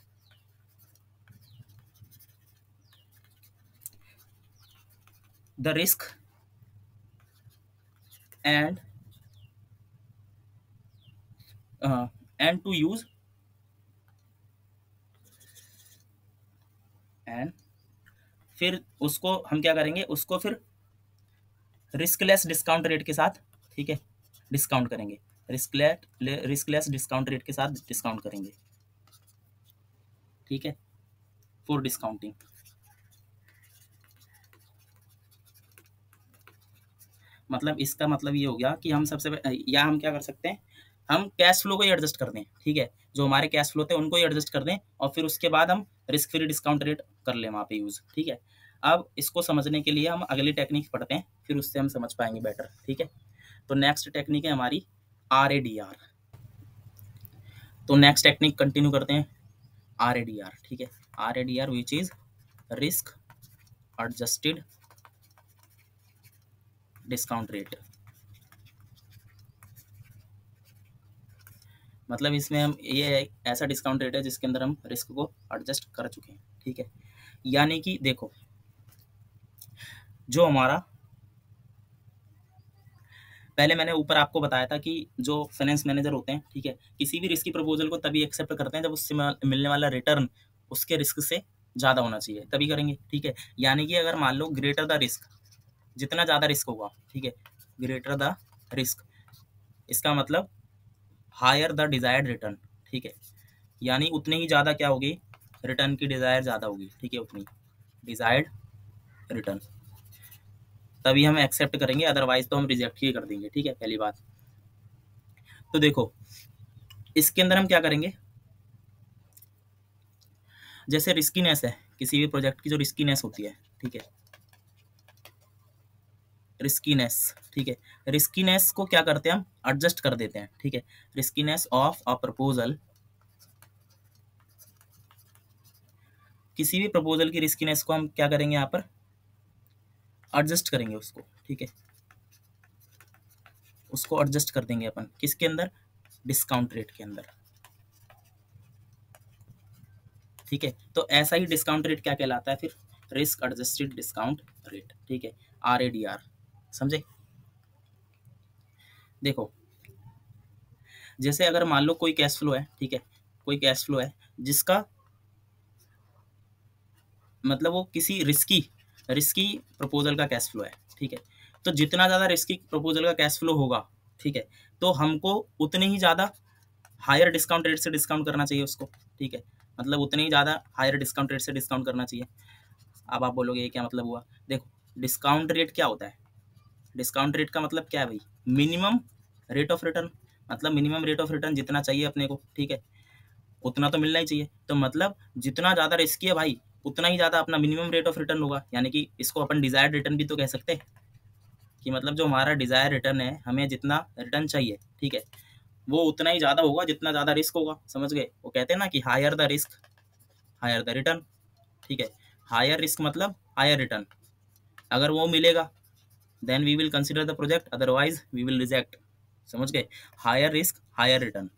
A: the risk and uh, and to use and फिर उसको हम क्या करेंगे? उसको फिर रिस्कलेस डिस्काउंट रेट के साथ ठीक है? डिस्काउंट करेंगे। रिस्कलेस डिस्काउंट रेट के साथ डिस्काउंट करेंगे। ठीक है? फॉर डिस्काउंटिंग मतलब इसका मतलब ये हो गया कि हम सबसे या हम क्या कर सकते हैं, हम कैश फ्लो को ही एडजस्ट कर दें, ठीक है? जो हमारे कैश फ्लो थे उनको ही एडजस्ट कर दें और फिर उसके बाद हम रिस्क फ्री डिस्काउंट रेट कर लें वहाँ पे यूज़ ठीक है? अब इसको समझने के लिए हम अगली टेक्निक पढ़ते हैं, फिर उससे हम समझ पाएँगे बेटर ठीक है? तो नेक्स्ट टेक्निक है हमारी आर ए डी आर तो नेक्स्ट टेक्निक कंटिन्यू करते हैं आर ए डी आर ठीक है? R A D R which is risk adjusted discount rate मतलब इसमें हम ये ऐसा डिस्काउंट रेट है जिसके अंदर हम रिस्क को एडजस्ट कर चुके हैं, ठीक है? यानी कि देखो, जो हमारा, पहले मैंने ऊपर आपको बताया था कि जो फाइनेंस मैनेजर होते हैं, ठीक है, किसी भी रिस्की प्रपोजल को तभी एक्सेप्ट करते हैं जब उससे मिलने वाला रिटर्न उसके रिस्क से ज़्यादा होना चाहिए, तभी करेंगे, ठीक है? यानी कि अगर मान लो ग्रेटर द रिस्क जितना ज़्यादा रिस्क होगा, ठीक है? ग्रेटर द रिस्क इसका मतलब हायर द डिज़ायर्ड रिटर्न ठीक है? यानी उतनी ही ज़्यादा क्या होगी? रिटर्न की डिज़ायर ज़्यादा होगी, ठीक है? उतनी डिज़ायर्ड रिटर्न तभी हम एक्सेप्ट करेंगे अदरवाइज़ तो हम रिजेक्ट ही कर देंगे, ठीक है? पहली बात। तो देखो, इसके अंदर हम क्या करेंगे? जैसे रिस्कीनेस है, किसी भी प्रोजेक्ट की जो रिस्कीनेस होती है, ठीक है? रिस्कीनेस ठीक है? रिस्कीनेस को क्या करते हैं हम? एडजस्ट कर देते हैं, ठीक है? रिस्कीनेस ऑफ़ अ प्रपोजल किसी भी प्रपोजल की रिस्कीनेस को हम क्या करेंगे यहाँ पर? एडजस्ट करेंगे उसको, ठीक है? उसको एडजस्ट कर देंगे अपन। किसके अंदर? डिस्काउंट रेट के अंदर। ठीक है? तो ऐसा ही डिस्काउंट रेट क्या कहलाता है फिर? रिस्क एडजस्टेड डिस्काउंट रेट ठीक है? आर ए डी आर समझे? देखो, जैसे अगर मान लो कोई कैश फ्लो है, ठीक है, कोई कैश फ्लो है, जिसका मतलब वो किसी रिस्की रिस्की प्रपोजल का कैश फ्लो है, ठीक है तो जितना ज़्यादा रिस्की प्रपोजल का कैश फ्लो होगा, ठीक है तो हमको उतने ही ज़्यादा हायर डिस्काउंट रेट से डिस्काउंट करना चाहिए उसको, ठीक है मतलब उतने ही ज़्यादा हायर डिस्काउंट रेट से डिस्काउंट करना चाहिए। अब आप बोलोगे ये क्या मतलब हुआ? देखो डिस्काउंट रेट क्या होता है? डिस्काउंट रेट का मतलब क्या है भाई? मिनिमम रेट ऑफ़ रिटर्न मतलब मिनिमम रेट ऑफ़ रिटर्न जितना चाहिए अपने को, ठीक है? उतना तो मिलना ही चाहिए। तो मतलब जितना ज़्यादा रिस्की है भाई, उतना ही ज़्यादा अपना मिनिमम रेट ऑफ़ रिटर्न होगा। यानी कि इसको अपन डिज़ायर रिटर्न भी तो कह सकते हैं। कि मतलब जो हमारा डिज़ायर रिटर्न है, हमें जितना रिटर्न चाहिए, ठीक है? वो उतना ही ज़्यादा होगा जितना ज़्यादा रिस्क होगा, समझ गए? वो कहते हैं ना कि higher the risk higher the return ठीक है? हायर रिस्क मतलब हायर रिटर्न अगर वो मिलेगा then we will consider the project otherwise we will reject समझ गए? हायर रिस्क हायर रिटर्न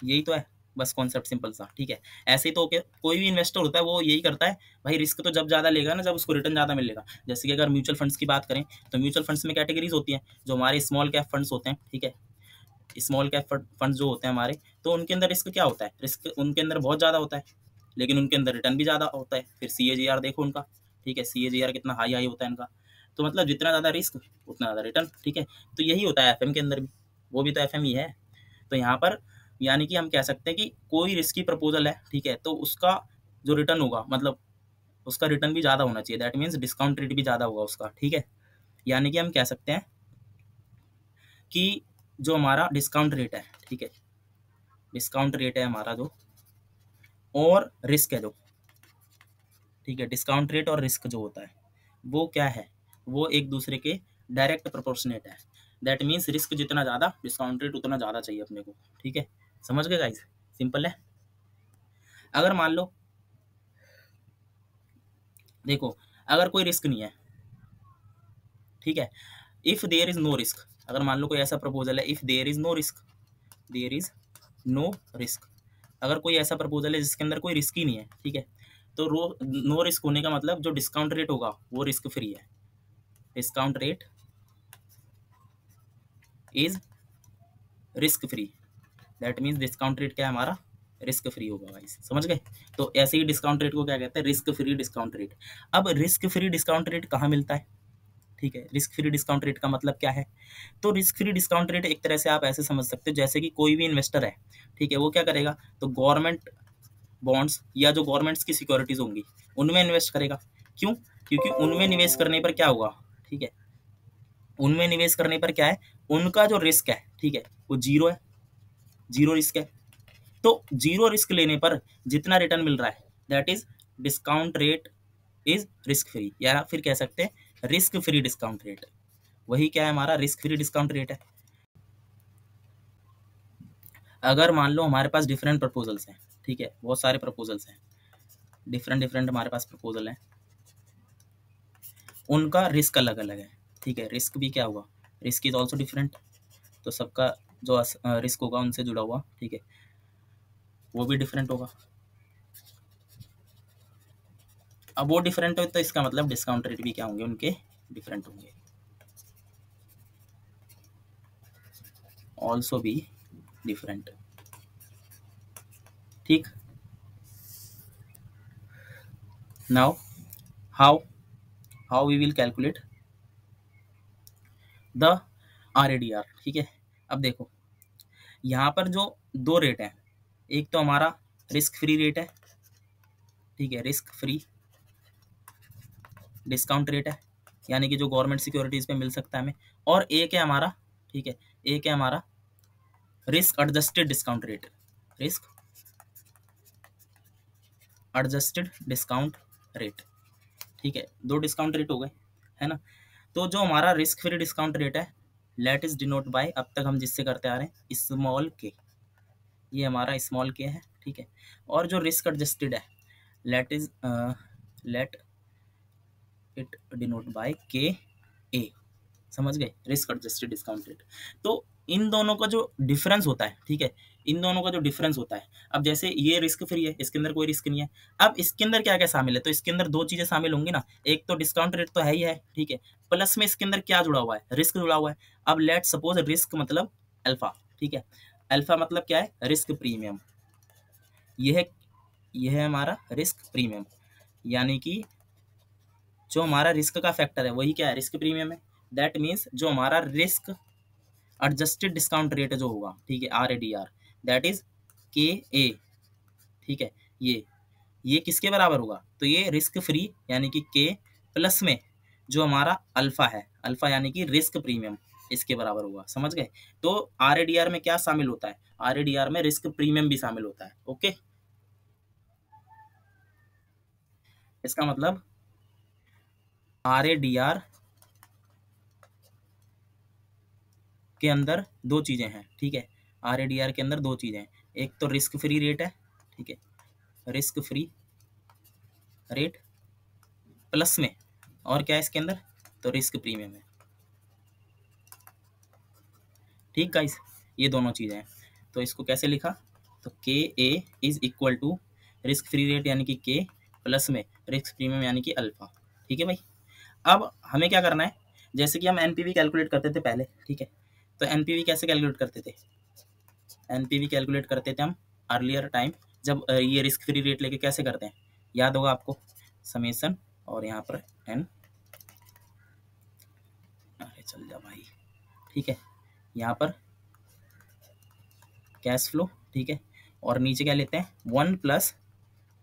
A: यही तो है बस कॉन्सेप्ट सिंपल सा ठीक है? ऐसे ही तो okay, कोई भी इन्वेस्टर होता है वो यही करता है भाई रिस्क तो जब ज़्यादा लेगा ना जब उसको रिटर्न ज़्यादा मिलेगा। जैसे कि अगर म्यूचुअल फंड्स की बात करें तो म्यूचुअल फंड्स में कैटेगरीज होती हैं जो हमारे स्मॉल कैप फंड्स होते हैं ठीक है? स्मॉल कैप फंड जो होते हैं हमारे तो उनके अंदर रिस्क क्या होता है? रिस्क उनके अंदर बहुत ज़्यादा होता है लेकिन उनके अंदर रिटर्न भी ज़्यादा होता है। फिर सी देखो उनका ठीक है? सी कितना हाई हाई होता है इनका। तो मतलब जितना ज़्यादा रिस्क उतना ज़्यादा रिटर्न ठीक है? तो यही होता है एफएम के अंदर भी। वो भी तो एफएम ही है। तो यहाँ पर यानी कि हम कह सकते हैं कि कोई रिस्की प्रपोजल है, ठीक है? तो उसका जो रिटर्न होगा मतलब उसका रिटर्न भी ज़्यादा होना चाहिए। दैट मीन्स डिस्काउंट रेट भी ज़्यादा होगा उसका, ठीक है? यानी कि हम कह सकते हैं कि जो हमारा डिस्काउंट रेट है, ठीक है? डिस्काउंट रेट है हमारा जो, और रिस्क है जो, ठीक है? डिस्काउंट रेट और रिस्क जो होता है, वो क्या है? वो एक दूसरे के डायरेक्ट प्रोपोर्शनेट है। दैट मीन्स रिस्क जितना ज़्यादा डिस्काउंट रेट उतना ज़्यादा चाहिए अपने को, ठीक है? समझ गए गाइस सिंपल है? अगर मान लो, देखो, अगर कोई रिस्क नहीं है, ठीक है? If there is no risk अगर मान लो कोई ऐसा प्रपोजल है if there is no risk there is no risk अगर कोई ऐसा प्रपोजल है जिसके अंदर कोई रिस्क ही नहीं है, ठीक है? तो रो नो रिस्क होने का मतलब जो डिस्काउंट रेट होगा, वो रिस्क फ्री है। Discount rate is risk free that means discount rate क्या है हमारा? रिस्क फ्री होगा गाइस समझ गए? तो ऐसे ही डिस्काउंट रेट को क्या कहते हैं? रिस्क फ्री डिस्काउंट रेट अब रिस्क फ्री डिस्काउंट रेट कहाँ मिलता है? ठीक है? रिस्क फ्री डिस्काउंट रेट का मतलब क्या है? तो रिस्क फ्री डिस्काउंट रेट एक तरह से आप ऐसे समझ सकते हो जैसे कि कोई भी इन्वेस्टर है, ठीक है? वो क्या करेगा? तो गवर्नमेंट बॉन्ड्स या जो गवर्नमेंट्स की सिक्योरिटीज होंगी, उनमें इन्वेस्ट करेगा। क्यों? क्योंकि उनमें निवेश करने पर क्या होगा? ठीक है? उनमें निवेश करने पर क्या है? उनका जो रिस्क है, ठीक है, वो ज़ीरो है ज़ीरो रिस्क है। तो ज़ीरो रिस्क लेने पर जितना रिटर्न मिल रहा है that is discount rate is risk free या फिर कह सकते हैं रिस्क फ्री डिस्काउंट रेट वही क्या है हमारा? रिस्क फ्री डिस्काउंट रेट है। अगर मान लो हमारे पास डिफरेंट प्रपोजल्स हैं, ठीक है, बहुत सारे प्रपोजल्स हैं। डिफरेंट डिफरेंट हमारे पास प्रपोजल हैं। उनका रिस्क अलग अलग है। ठीक है रिस्क भी क्या हुआ? रिस्क इज़ ऑल्सो डिफरेंट तो सबका जो रिस्क होगा उनसे जुड़ा हुआ, ठीक है? वो भी डिफरेंट होगा। अब वो डिफरेंट हो तो इसका मतलब डिस्काउंट रेट भी क्या होंगे? उनके डिफरेंट होंगे। ऑल्सो भी डिफरेंट ठीक? Now how how we will calculate the R A D R ठीक है? अब देखो, यहाँ पर जो दो रेट हैं, एक तो हमारा रिस्क फ्री रेट है, ठीक है रिस्क फ्री डिस्काउंट रेट है, यानी कि जो गवर्नमेंट सिक्योरिटीज़ पे मिल सकता है हमें, और एक है हमारा, ठीक है, एक है हमारा risk adjusted discount rate risk adjusted discount rate ठीक है, दो डिस्काउंट रेट हो गए, है ना? तो जो हमारा रिस्क फ्री डिस्काउंट रेट है लेट इज़ डिनोट बाय अब तक हम जिससे करते आ रहे हैं स्मॉल के ये हमारा स्मॉल के है, ठीक है? और जो रिस्क एडजस्टेड है let is let it denote by K A समझ गए? रिस्क एडजस्टेड डिस्काउंट रेट तो इन दोनों का जो डिफरेंस होता है, ठीक है इन दोनों का जो डिफरेंस होता है। अब जैसे ये रिस्क फ्री है इसके अंदर कोई रिस्क नहीं है। अब इसके अंदर क्या क्या शामिल है? तो इसके अंदर दो चीज़ें शामिल होंगी ना। एक तो डिस्काउंट रेट तो है ही है, ठीक है। प्लस में इसके अंदर क्या जुड़ा हुआ है? रिस्क जुड़ा हुआ है। अब लेट सपोज़ रिस्क मतलब अल्फ़ा ठीक है। अल्फ़ा मतलब क्या है? रिस्क प्रीमियम यह है यह है हमारा रिस्क प्रीमियम यानी कि जो हमारा रिस्क का फैक्टर है, वही क्या है? रिस्क प्रीमियम है। दैट मीन्स जो हमारा रिस्क एडजस्टेड डिस्काउंट रेट जो होगा, ठीक है R A D R that is K A ठीक है? ये ये किसके बराबर होगा? तो ये रिस्क फ्री यानी कि के प्लस में जो हमारा अल्फ़ा है अल्फ़ा यानी कि रिस्क प्रीमियम इसके बराबर होगा। समझ गए? तो आर में क्या शामिल होता है? आर में रिस्क प्रीमियम भी शामिल होता है। ओके इसका मतलब आरएडीआर के अंदर दो चीज़ें हैं। ठीक है? आर के अंदर दो चीज़ें हैं। एक तो रिस्क फ्री रेट है, ठीक है? रिस्क फ्री रेट प्लस में। और क्या है इसके अंदर? तो रिस्क प्रीमियम है। ठीक गाइस ये दोनों चीज़ें हैं। तो इसको कैसे लिखा? तो K A is equal to risk free rate यानी कि के प्लस में रिस्क प्रीमियम यानी कि अल्फ़ा ठीक है भाई? अब हमें क्या करना है? जैसे कि हम एनपीवी कैलकुलेट करते थे पहले, ठीक है? तो एनपीवी कैसे कैलकुलेट करते थे? एनपीवी कैलकुलेट करते थे हम अर्लियर टाइम जब ये रिस्क फ्री रेट लेके कैसे करते हैं? याद होगा आपको समेसन और यहाँ पर एन अरे, चल जा भाई। ठीक है, यहाँ पर कैश फ्लो ठीक है, और नीचे क्या लेते हैं? One plus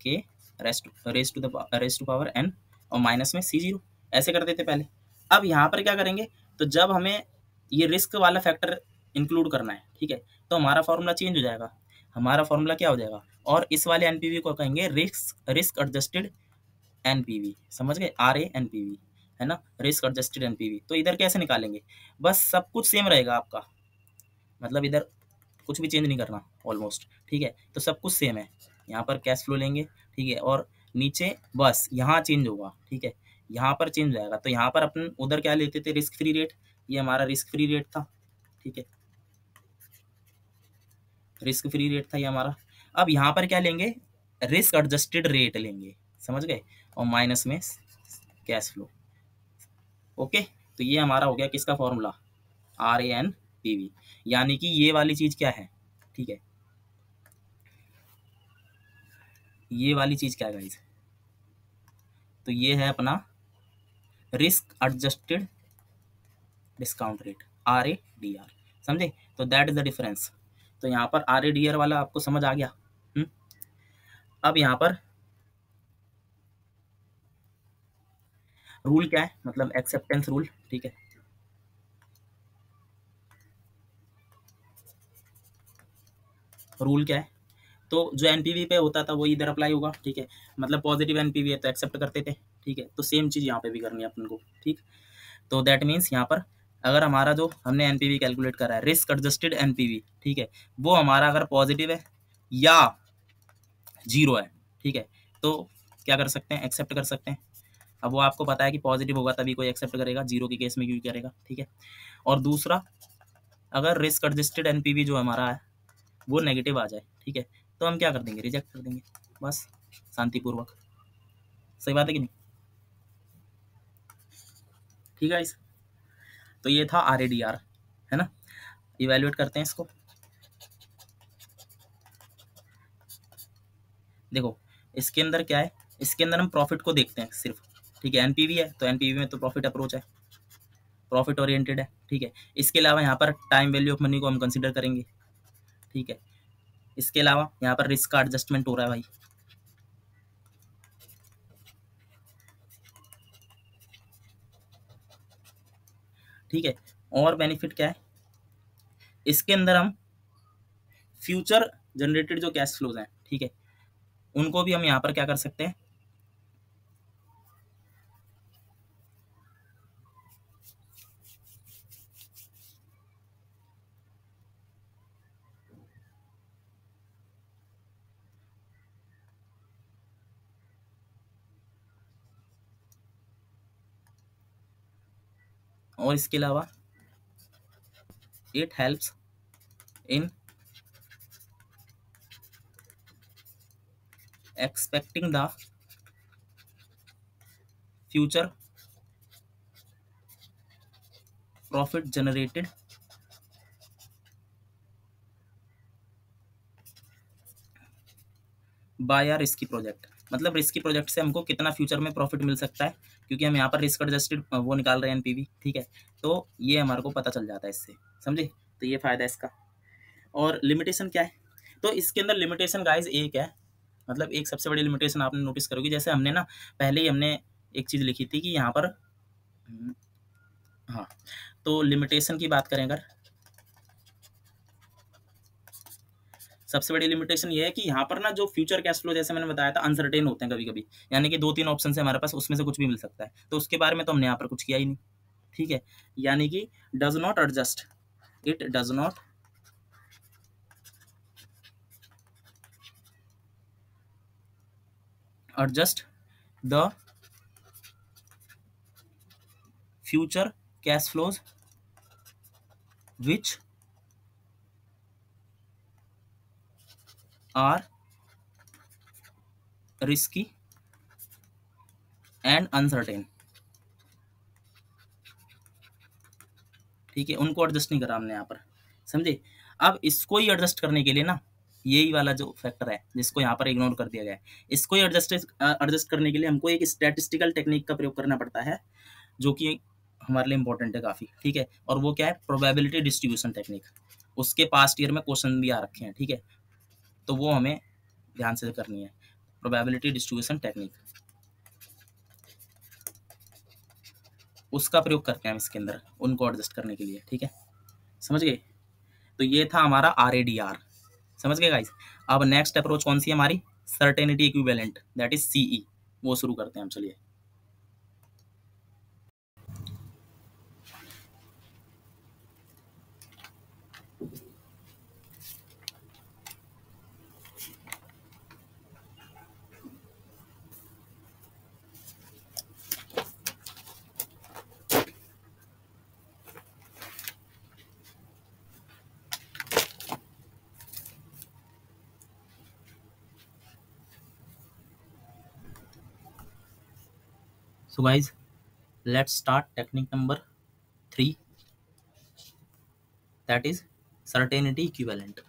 A: K raised raise to the raise to power N और माइनस में सी ज़ीरो ऐसे करते थे पहले। अब यहाँ पर क्या करेंगे? तो जब हमें ये रिस्क वाला फैक्टर इंक्लूड करना है, ठीक है? तो हमारा फॉर्मूला चेंज हो जाएगा। हमारा फॉर्मूला क्या हो जाएगा? और इस वाले एनपीवी को कहेंगे रिस्क रिस्क एडजस्टेड एनपीवी समझ गए? आर ए एनपीवी है ना? रिस्क एडजस्टेड एनपीवी तो इधर कैसे निकालेंगे? बस सब कुछ सेम रहेगा आपका। मतलब इधर कुछ भी चेंज नहीं करना ऑलमोस्ट ठीक है? तो सब कुछ सेम है। यहाँ पर कैश फ्लो लेंगे, ठीक है? और नीचे बस यहाँ चेंज होगा, ठीक है? यहाँ पर चेंज जाएगा। तो यहाँ पर अपन उधर क्या लेते थे? रिस्क फ्री रेट ये हमारा रिस्क फ्री रेट था, ठीक है? रिस्क फ्री रेट था ये हमारा। अब यहाँ पर क्या लेंगे? रिस्क एडजस्टेड रेट लेंगे। समझ गए? और माइनस में कैश फ्लो ओके तो ये हमारा हो गया किसका formula R A N P V यानी कि ये वाली चीज़ क्या है? ठीक है? ये वाली चीज़ क्या है गाइज़ तो ये है अपना risk adjusted discount rate R A D R समझे? तो दैट इज़ द डिफरेंस तो यहाँ पर आर ए डी आर वाला आपको समझ आ गया। हुँ? हम्म? अब यहाँ पर रूल क्या है? मतलब एक्सेप्टेंस रूल ठीक है? रूल क्या है? तो जो एनपीवी पे होता था, वो इधर अप्लाई होगा, ठीक है? मतलब पॉजिटिव एनपीवी है तो एक्सेप्ट करते थे, ठीक है? तो सेम चीज़ यहाँ पे भी करनी है अपन को, ठीक? तो दैट मीन्स यहाँ पर अगर हमारा जो हमने एनपीवी कैलकुलेट करा है रिस्क एडजस्टेड एनपीवी ठीक है? वो हमारा अगर पॉजिटिव है या ज़ीरो है, ठीक है? तो क्या कर सकते हैं? एक्सेप्ट कर सकते हैं। अब वो आपको पता है कि पॉजिटिव होगा तभी कोई एक्सेप्ट करेगा ज़ीरो के केस में क्यों करेगा, ठीक है? और दूसरा, अगर रिस्क एडजस्टेड एनपीवी जो हमारा है, वो नेगेटिव आ जाए, ठीक है? तो हम क्या कर देंगे? रिजेक्ट कर देंगे, बस शांतिपूर्वक। सही बात है कि नहीं? ठीक है इस तो ये था आर है ना? इवेल्युएट करते हैं इसको। देखो, इसके अंदर क्या है? इसके अंदर हम प्रॉफिट को देखते हैं सिर्फ़, ठीक है? एनपीवी है तो एनपीवी में तो प्रॉफिट अप्रोच है। प्रॉफिट ओरिएंटेड है, ठीक है? इसके अलावा यहाँ पर टाइम वैल्यू ऑफ़ मनी को हम कंसिडर करेंगे, ठीक है? इसके अलावा यहाँ पर रिस्क का एडजस्टमेंट हो रहा है भाई। ठीक है? और बेनिफिट क्या है? इसके अंदर हम फ्यूचर जनरेटेड जो कैश फ्लोज हैं, ठीक है? उनको भी हम यहाँ पर क्या कर सकते हैं? और इसके अलावा it helps in expecting the future profit generated by our risky project मतलब रिस्की प्रोजेक्ट से हमको कितना फ्यूचर में प्रॉफिट मिल सकता है? क्योंकि हम यहाँ पर रिस्क एडजस्टेड वो निकाल रहे हैं एनपीवी ठीक है? तो ये हमारे को पता चल जाता है इससे समझे? तो ये फ़ायदा है इसका। और लिमिटेशन क्या है? तो इसके अंदर लिमिटेशन गाइज़ एक है मतलब एक सबसे बड़ी लिमिटेशन आपने नोटिस करोगे। जैसे हमने ना पहले ही हमने एक चीज़ लिखी थी कि यहाँ पर हम्म, हाँ तो लिमिटेशन की बात करें अगर सबसे बड़ी लिमिटेशन ये है कि यहाँ पर ना जो फ्यूचर कैश फ्लो जैसे मैंने बताया था अनसर्टेन होते हैं कभी कभी यानी कि दो तीन ऑप्शन है हमारे पास, उसमें से कुछ भी मिल सकता है। तो उसके बारे में तो हमने यहाँ पर कुछ किया ही नहीं। ठीक है? यानी कि does not adjust it does not adjust the future cash flows which are risky and uncertain. ठीक है, उनको एडजस्ट नहीं करा हमने यहाँ पर। समझे? अब इसको ही एडजस्ट करने के लिए ना, यही वाला जो फैक्टर है, जिसको यहाँ पर इग्नोर कर दिया गया है, इसको ही एडजस्ट एडजस्ट करने के लिए हमको एक स्टैटिस्टिकल टेक्निक का प्रयोग करना पड़ता है, जो कि हमारे लिए इंपॉर्टेंट है काफ़ी। ठीक है? और वो क्या है? प्रोबेबिलिटी डिस्ट्रीब्यूशन टेक्निक उसके पास्ट ईयर में क्वेश्चन भी आ रखे हैं, ठीक है? तो वो हमें ध्यान से करनी है। प्रोबेबिलिटी डिस्ट्रीब्यूशन टेक्निक उसका प्रयोग करते हैं हम इसके अंदर, उनको एडजस्ट करने के लिए, ठीक है? समझ गए? तो ये था हमारा आर ए डी आर समझ गए गाइस अब नेक्स्ट अप्रोच कौन सी है हमारी? Certainty equivalent that is CE वो शुरू करते हैं हम, चलिए। So guys let start technique number three that is certainty equivalent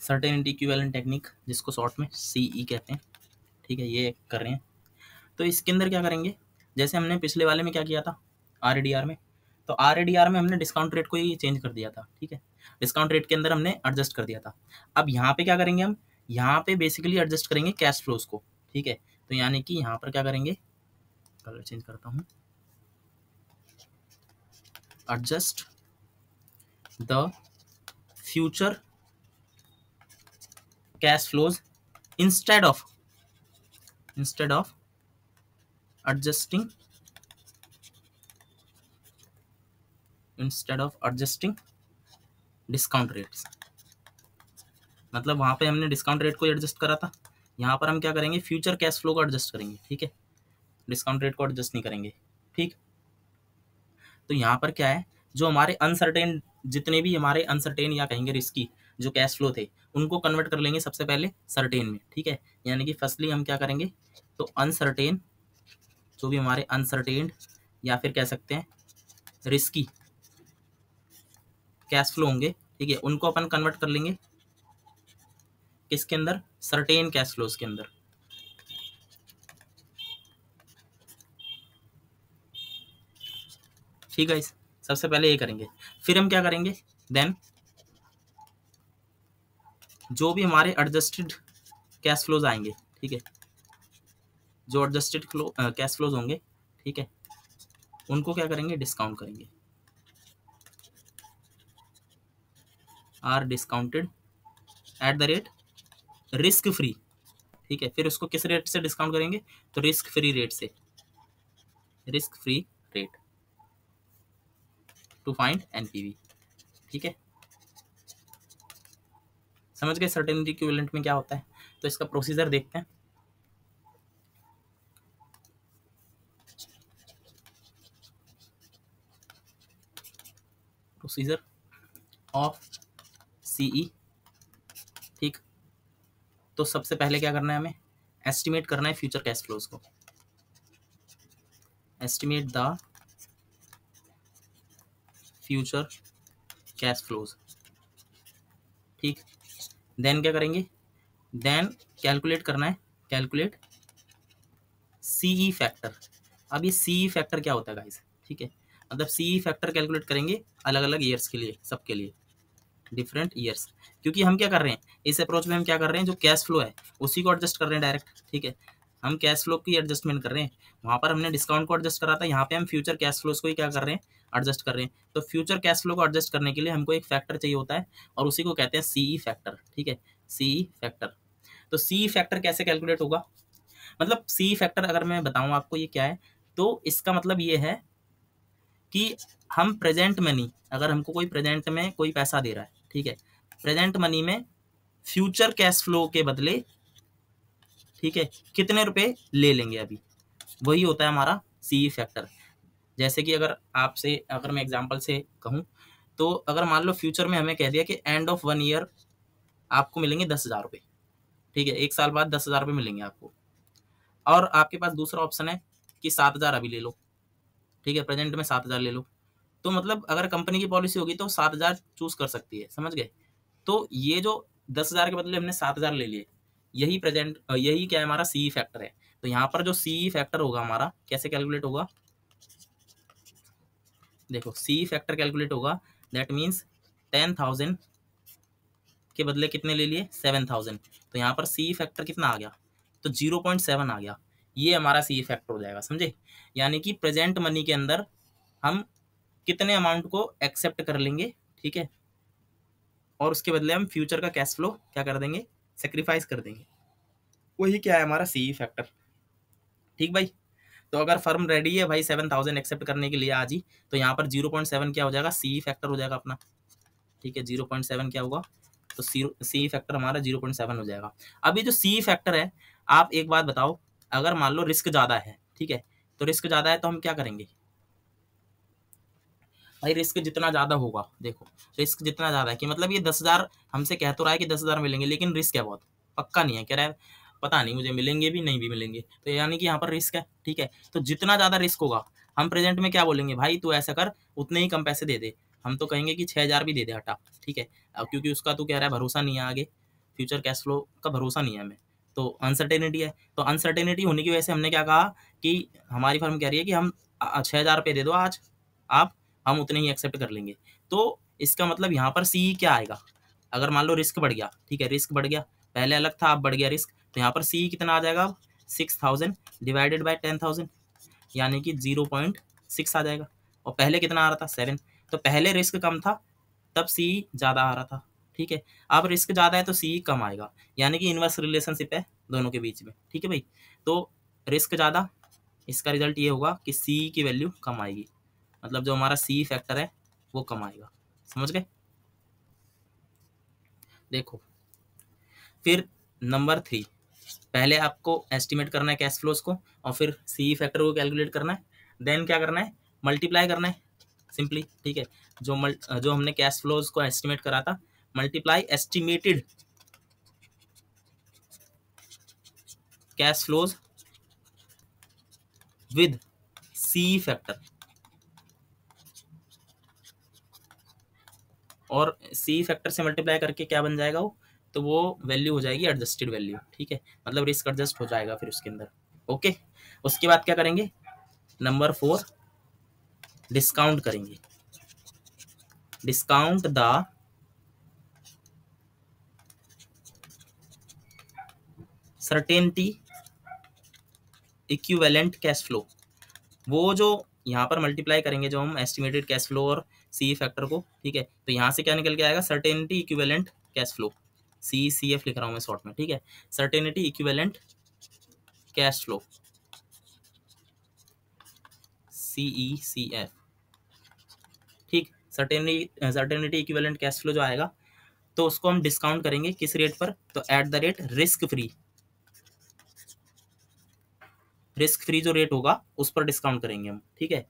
A: certainty equivalent technique जिसको शॉर्ट में सीई कहते हैं। ठीक है, ये कर रहे हैं। तो इसके अंदर क्या करेंगे? जैसे हमने पिछले वाले में क्या किया था? आर में। तो आर में हमने डिस्काउंट रेट को ही चेंज कर दिया था, ठीक है? डिस्काउंट रेट के अंदर हमने एडजस्ट कर दिया था। अब यहाँ पे क्या करेंगे हम? यहाँ पे बेसिकली एडजस्ट करेंगे कैश फ्लोज को, ठीक है? तो यानी कि यहाँ पर क्या करेंगे? कलर चेंज करता हूँ। Adjust the future cash flows instead of instead of adjusting instead of adjusting discount rates मतलब वहाँ पे हमने डिस्काउंट रेट को एडजस्ट करा था। यहाँ पर हम क्या करेंगे? फ्यूचर कैश फ्लो को एडजस्ट करेंगे, ठीक है? डिस्काउंट रेट को एडजस्ट नहीं करेंगे, ठीक? तो यहाँ पर क्या है? जो हमारे अनसर्टेन जितने भी हमारे अनसर्टेन या कहेंगे रिस्की जो कैश फ्लो थे, उनको कन्वर्ट कर लेंगे सबसे पहले सर्टेन में, ठीक है? यानी कि फर्स्टली हम क्या करेंगे? तो अनसर्टेन जो भी हमारे अनसर्टेन्ड या फिर कह सकते हैं रिस्की कैश फ्लो होंगे, ठीक है? उनको अपन कन्वर्ट कर लेंगे। किसके अंदर? सर्टेन कैश फ्लोज के अंदर। ठीक है सबसे पहले ये करेंगे। फिर हम क्या करेंगे? देन जो भी हमारे एडजस्टेड कैश फ्लोज आएँगे, ठीक है? जो एडजस्टेड फ्लो कैश फ्लोज होंगे, ठीक है? उनको क्या करेंगे? डिस्काउंट करेंगे। Are discounted at the rate risk free ठीक है? फिर उसको किस रेट से डिस्काउंट करेंगे? तो रिस्क फ्री रेट से। Risk free rate to find NPV ठीक है? समझ गए? सर्टेनिटी इक्विवेलेंट में क्या होता है? तो इसका प्रोसीजर देखते हैं। प्रोसीजर ऑफ़ सीई ठीक? तो सबसे पहले क्या करना है हमें? एस्टिमेट करना है फ्यूचर कैश फ्लोज को। Estimate the future cash flows ठीक? देन क्या करेंगे? देन कैलकुलेट करना है। कैलकुलेट सीई फैक्टर अब ये सीई फैक्टर क्या होता है गाइस ठीक है? मतलब सी फैक्टर कैलकुलेट करेंगे अलग अलग ईयर्स के लिए, सबके लिए। डिफरेंट ईयर्स क्योंकि हम क्या कर रहे हैं? इस अप्रोच में हम क्या कर रहे हैं? जो कैश फ्लो है, उसी को एडजस्ट कर रहे हैं डायरेक्ट ठीक है? हम कैश फ्लो की एडजस्टमेंट कर रहे हैं। वहाँ पर हमने डिस्काउंट को एडजस्ट करा था, यहाँ पे हम फ्यूचर कैश फ्लोज को ही क्या कर रहे हैं? एडजस्ट कर रहे हैं। तो फ्यूचर कैश फ्लो को एडजस्ट करने के लिए हमको एक फैक्टर चाहिए होता है, और उसी को कहते हैं सीई फैक्टर ठीक है? सीई फैक्टर तो सीई फैक्टर कैसे कैलकुलेट होगा? मतलब सीई फैक्टर अगर मैं बताऊँ आपको ये क्या है तो इसका मतलब ये है कि हम प्रेजेंट मनी अगर हमको कोई प्रेजेंट में कोई पैसा दे रहा है, ठीक है? प्रेजेंट मनी में फ्यूचर कैश फ्लो के बदले, ठीक है, कितने रुपए ले लेंगे अभी? वही होता है हमारा सी फैक्टर जैसे कि अगर आपसे, अगर मैं एग्जांपल से कहूँ तो अगर मान लो फ्यूचर में हमें कह दिया कि एंड ऑफ़ वन ईयर आपको मिलेंगे दस हज़ार रुपये ठीक है? एक साल बाद दस हज़ार रुपये मिलेंगे आपको। और आपके पास दूसरा ऑप्शन है कि सात हज़ार अभी ले लो। ठीक है प्रेजेंट में सात हज़ार ले लो। तो मतलब अगर कंपनी की पॉलिसी होगी तो सात हज़ार चूज़ कर सकती है, समझ गए? तो ये जो दस हज़ार के बदले हमने सात हज़ार ले लिए, यही प्रेजेंट यही क्या है हमारा सी फैक्टर है। तो यहाँ पर जो सी फैक्टर होगा हमारा, कैसे कैलकुलेट होगा? देखो सी फैक्टर कैलकुलेट होगा दैट मीन्स टेन थाउज़ेंड के बदले कितने ले लिए? सेवन थाउज़ेंड तो यहाँ पर सी फैक्टर कितना आ गया? तो ज़ीरो पॉइंट सेवन आ गया। ये हमारा सी फैक्टर हो जाएगा, समझे? यानी कि प्रेजेंट मनी के अंदर हम कितने अमाउंट को एक्सेप्ट कर लेंगे, ठीक है? और उसके बदले हम फ्यूचर का कैश फ्लो क्या कर देंगे? सेक्रीफाइस कर देंगे। वही क्या है हमारा सी फैक्टर ठीक भाई? तो अगर फर्म रेडी है भाई सेवन थाउज़ेंड एक्सेप्ट करने के लिए आज ही तो यहाँ पर ज़ीरो पॉइंट सेवन क्या हो जाएगा? सी फैक्टर हो जाएगा अपना। ठीक है ज़ीरो पॉइंट सेवन क्या होगा? तो सी सी फैक्टर हमारा ज़ीरो पॉइंट सेवन हो जाएगा। अभी जो सी फैक्टर है, आप एक बात बताओ अगर मान लो रिस्क ज़्यादा है, ठीक है? तो रिस्क ज़्यादा है तो हम क्या करेंगे? भाई रिस्क जितना ज़्यादा होगा, देखो, रिस्क जितना ज़्यादा है कि मतलब ये दस हज़ार, हमसे कह तो रहा है कि दस हज़ार मिलेंगे, लेकिन रिस्क है बहुत, पक्का नहीं है, कह रहा है, पता नहीं, मुझे मिलेंगे भी, नहीं भी मिलेंगे तो यानी कि यहाँ पर रिस्क है, ठीक है? तो जितना ज़्यादा रिस्क होगा, हम प्रेजेंट में क्या बोलेंगे? भाई तू ऐसा कर, उतने ही कम पैसे दे दे, हम तो कहेंगे कि छः हज़ार भी दे दे हटा, ठीक है? अब क्योंकि उसका तू कह रहा है, भरोसा नहीं है आगे फ्यूचर कैश फ्लो का भरोसा नहीं है हमें तो अनसर्टेनिटी है। तो अनसर्टेनिटी होने की वजह से हमने क्या कहा कि हमारी फर्म कह रही है कि हम छः हज़ार रुपये दे दो आज, आप, हम उतने ही एक्सेप्ट कर लेंगे। तो इसका मतलब यहाँ पर सी क्या आएगा? अगर मान लो रिस्क बढ़ गया, ठीक है रिस्क बढ़ गया, पहले अलग था, अब बढ़ गया रिस्क तो यहाँ पर सी कितना आ जाएगा? Six thousand divided by ten thousand यानी कि ज़ीरो पॉइंट सिक्स आ जाएगा। और पहले कितना आ रहा था? सेवन तो पहले रिस्क कम था, तब सी ज़्यादा आ रहा था। ठीक है? अब रिस्क ज़्यादा है तो सी कम आएगा। यानी कि इन्वर्स रिलेशनशिप है दोनों के बीच में। ठीक है भाई? तो रिस्क ज़्यादा, इसका रिज़ल्ट ये होगा कि सी की वैल्यू कम आएगी। मतलब जो हमारा सी फैक्टर है, वो कम आएगा। समझ गए? देखो, फिर नंबर थ्री पहले आपको एस्टिमेट करना है कैश फ्लोज को और फिर सी फैक्टर को कैलकुलेट करना है। देन क्या करना है? मल्टीप्लाई करना है। सिंपली ठीक है? जो मल, जो हमने कैश फ्लोज को एस्टिमेट करा था multiply estimated cash flows with C factor और सी फैक्टर से मल्टीप्लाई करके क्या बन जाएगा वो? तो वो वैल्यू हो जाएगी एडजस्टेड वैल्यू ठीक है? मतलब रिस्क एडजस्ट हो जाएगा फिर उसके अंदर ओके उसके बाद क्या करेंगे? नंबर फोर डिस्काउंट करेंगे। Discount the certainty equivalent cash flow वो जो यहाँ पर मल्टीप्लाई करेंगे, जो हम एस्टिमेटेड कैश फ्लो और सी फैक्टर को, ठीक है? तो यहाँ से क्या निकल के आएगा? Certainty equivalent cash flow C C F लिख रहा हूँ मैं शॉर्ट में, ठीक है? Certainty equivalent cash flow C E C F ठीक? Certainty certainty equivalent cash flow जो आएगा तो उसको हम डिस्काउंट करेंगे किस रेट पर? तो at the rate risk free risk free जो रेट होगा, उस पर डिस्काउंट करेंगे हम, ठीक है?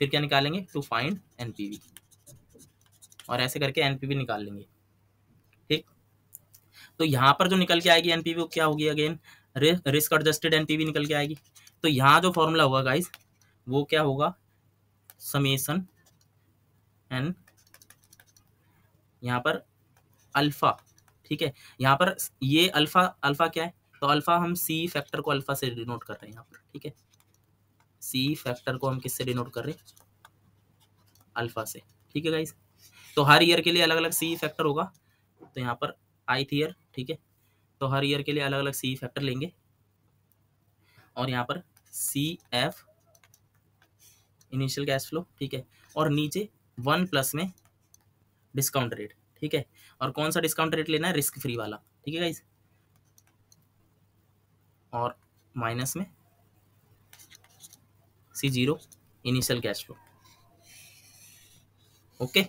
A: फिर क्या निकालेंगे? टू फाइंड एनपीवी और ऐसे करके एनपीवी निकाल लेंगे, ठीक? तो यहाँ पर जो निकल के आएगी एनपीवी क्या होगी अगेन रिस्क एडजस्टेड एनपीवी निकल के आएगी। तो यहाँ जो फॉर्मूला होगा गाइस वो क्या होगा? समेसन एन यहाँ पर अल्फ़ा ठीक है? यहाँ पर ये अल्फ़ा अल्फ़ा क्या है? तो अल्फ़ा हम सी फैक्टर को अल्फ़ा से डिनोट कर रहे हैं यहाँ पर, ठीक है? सी फैक्टर को हम किससे डिनोट कर रहे हैं? अल्फ़ा से, ठीक है गाइस तो हर ईयर के लिए अलग अलग सी फैक्टर होगा। तो यहाँ पर आई ईयर ठीक है? तो हर ईयर के लिए अलग अलग सी फैक्टर लेंगे। और यहाँ पर C F initial cash flow ठीक है? और नीचे वन प्लस में डिस्काउंट रेट ठीक है? और कौन सा डिस्काउंट रेट लेना है? रिस्क फ्री वाला, ठीक है गाइस और माइनस में C zero initial cash flow. Okay?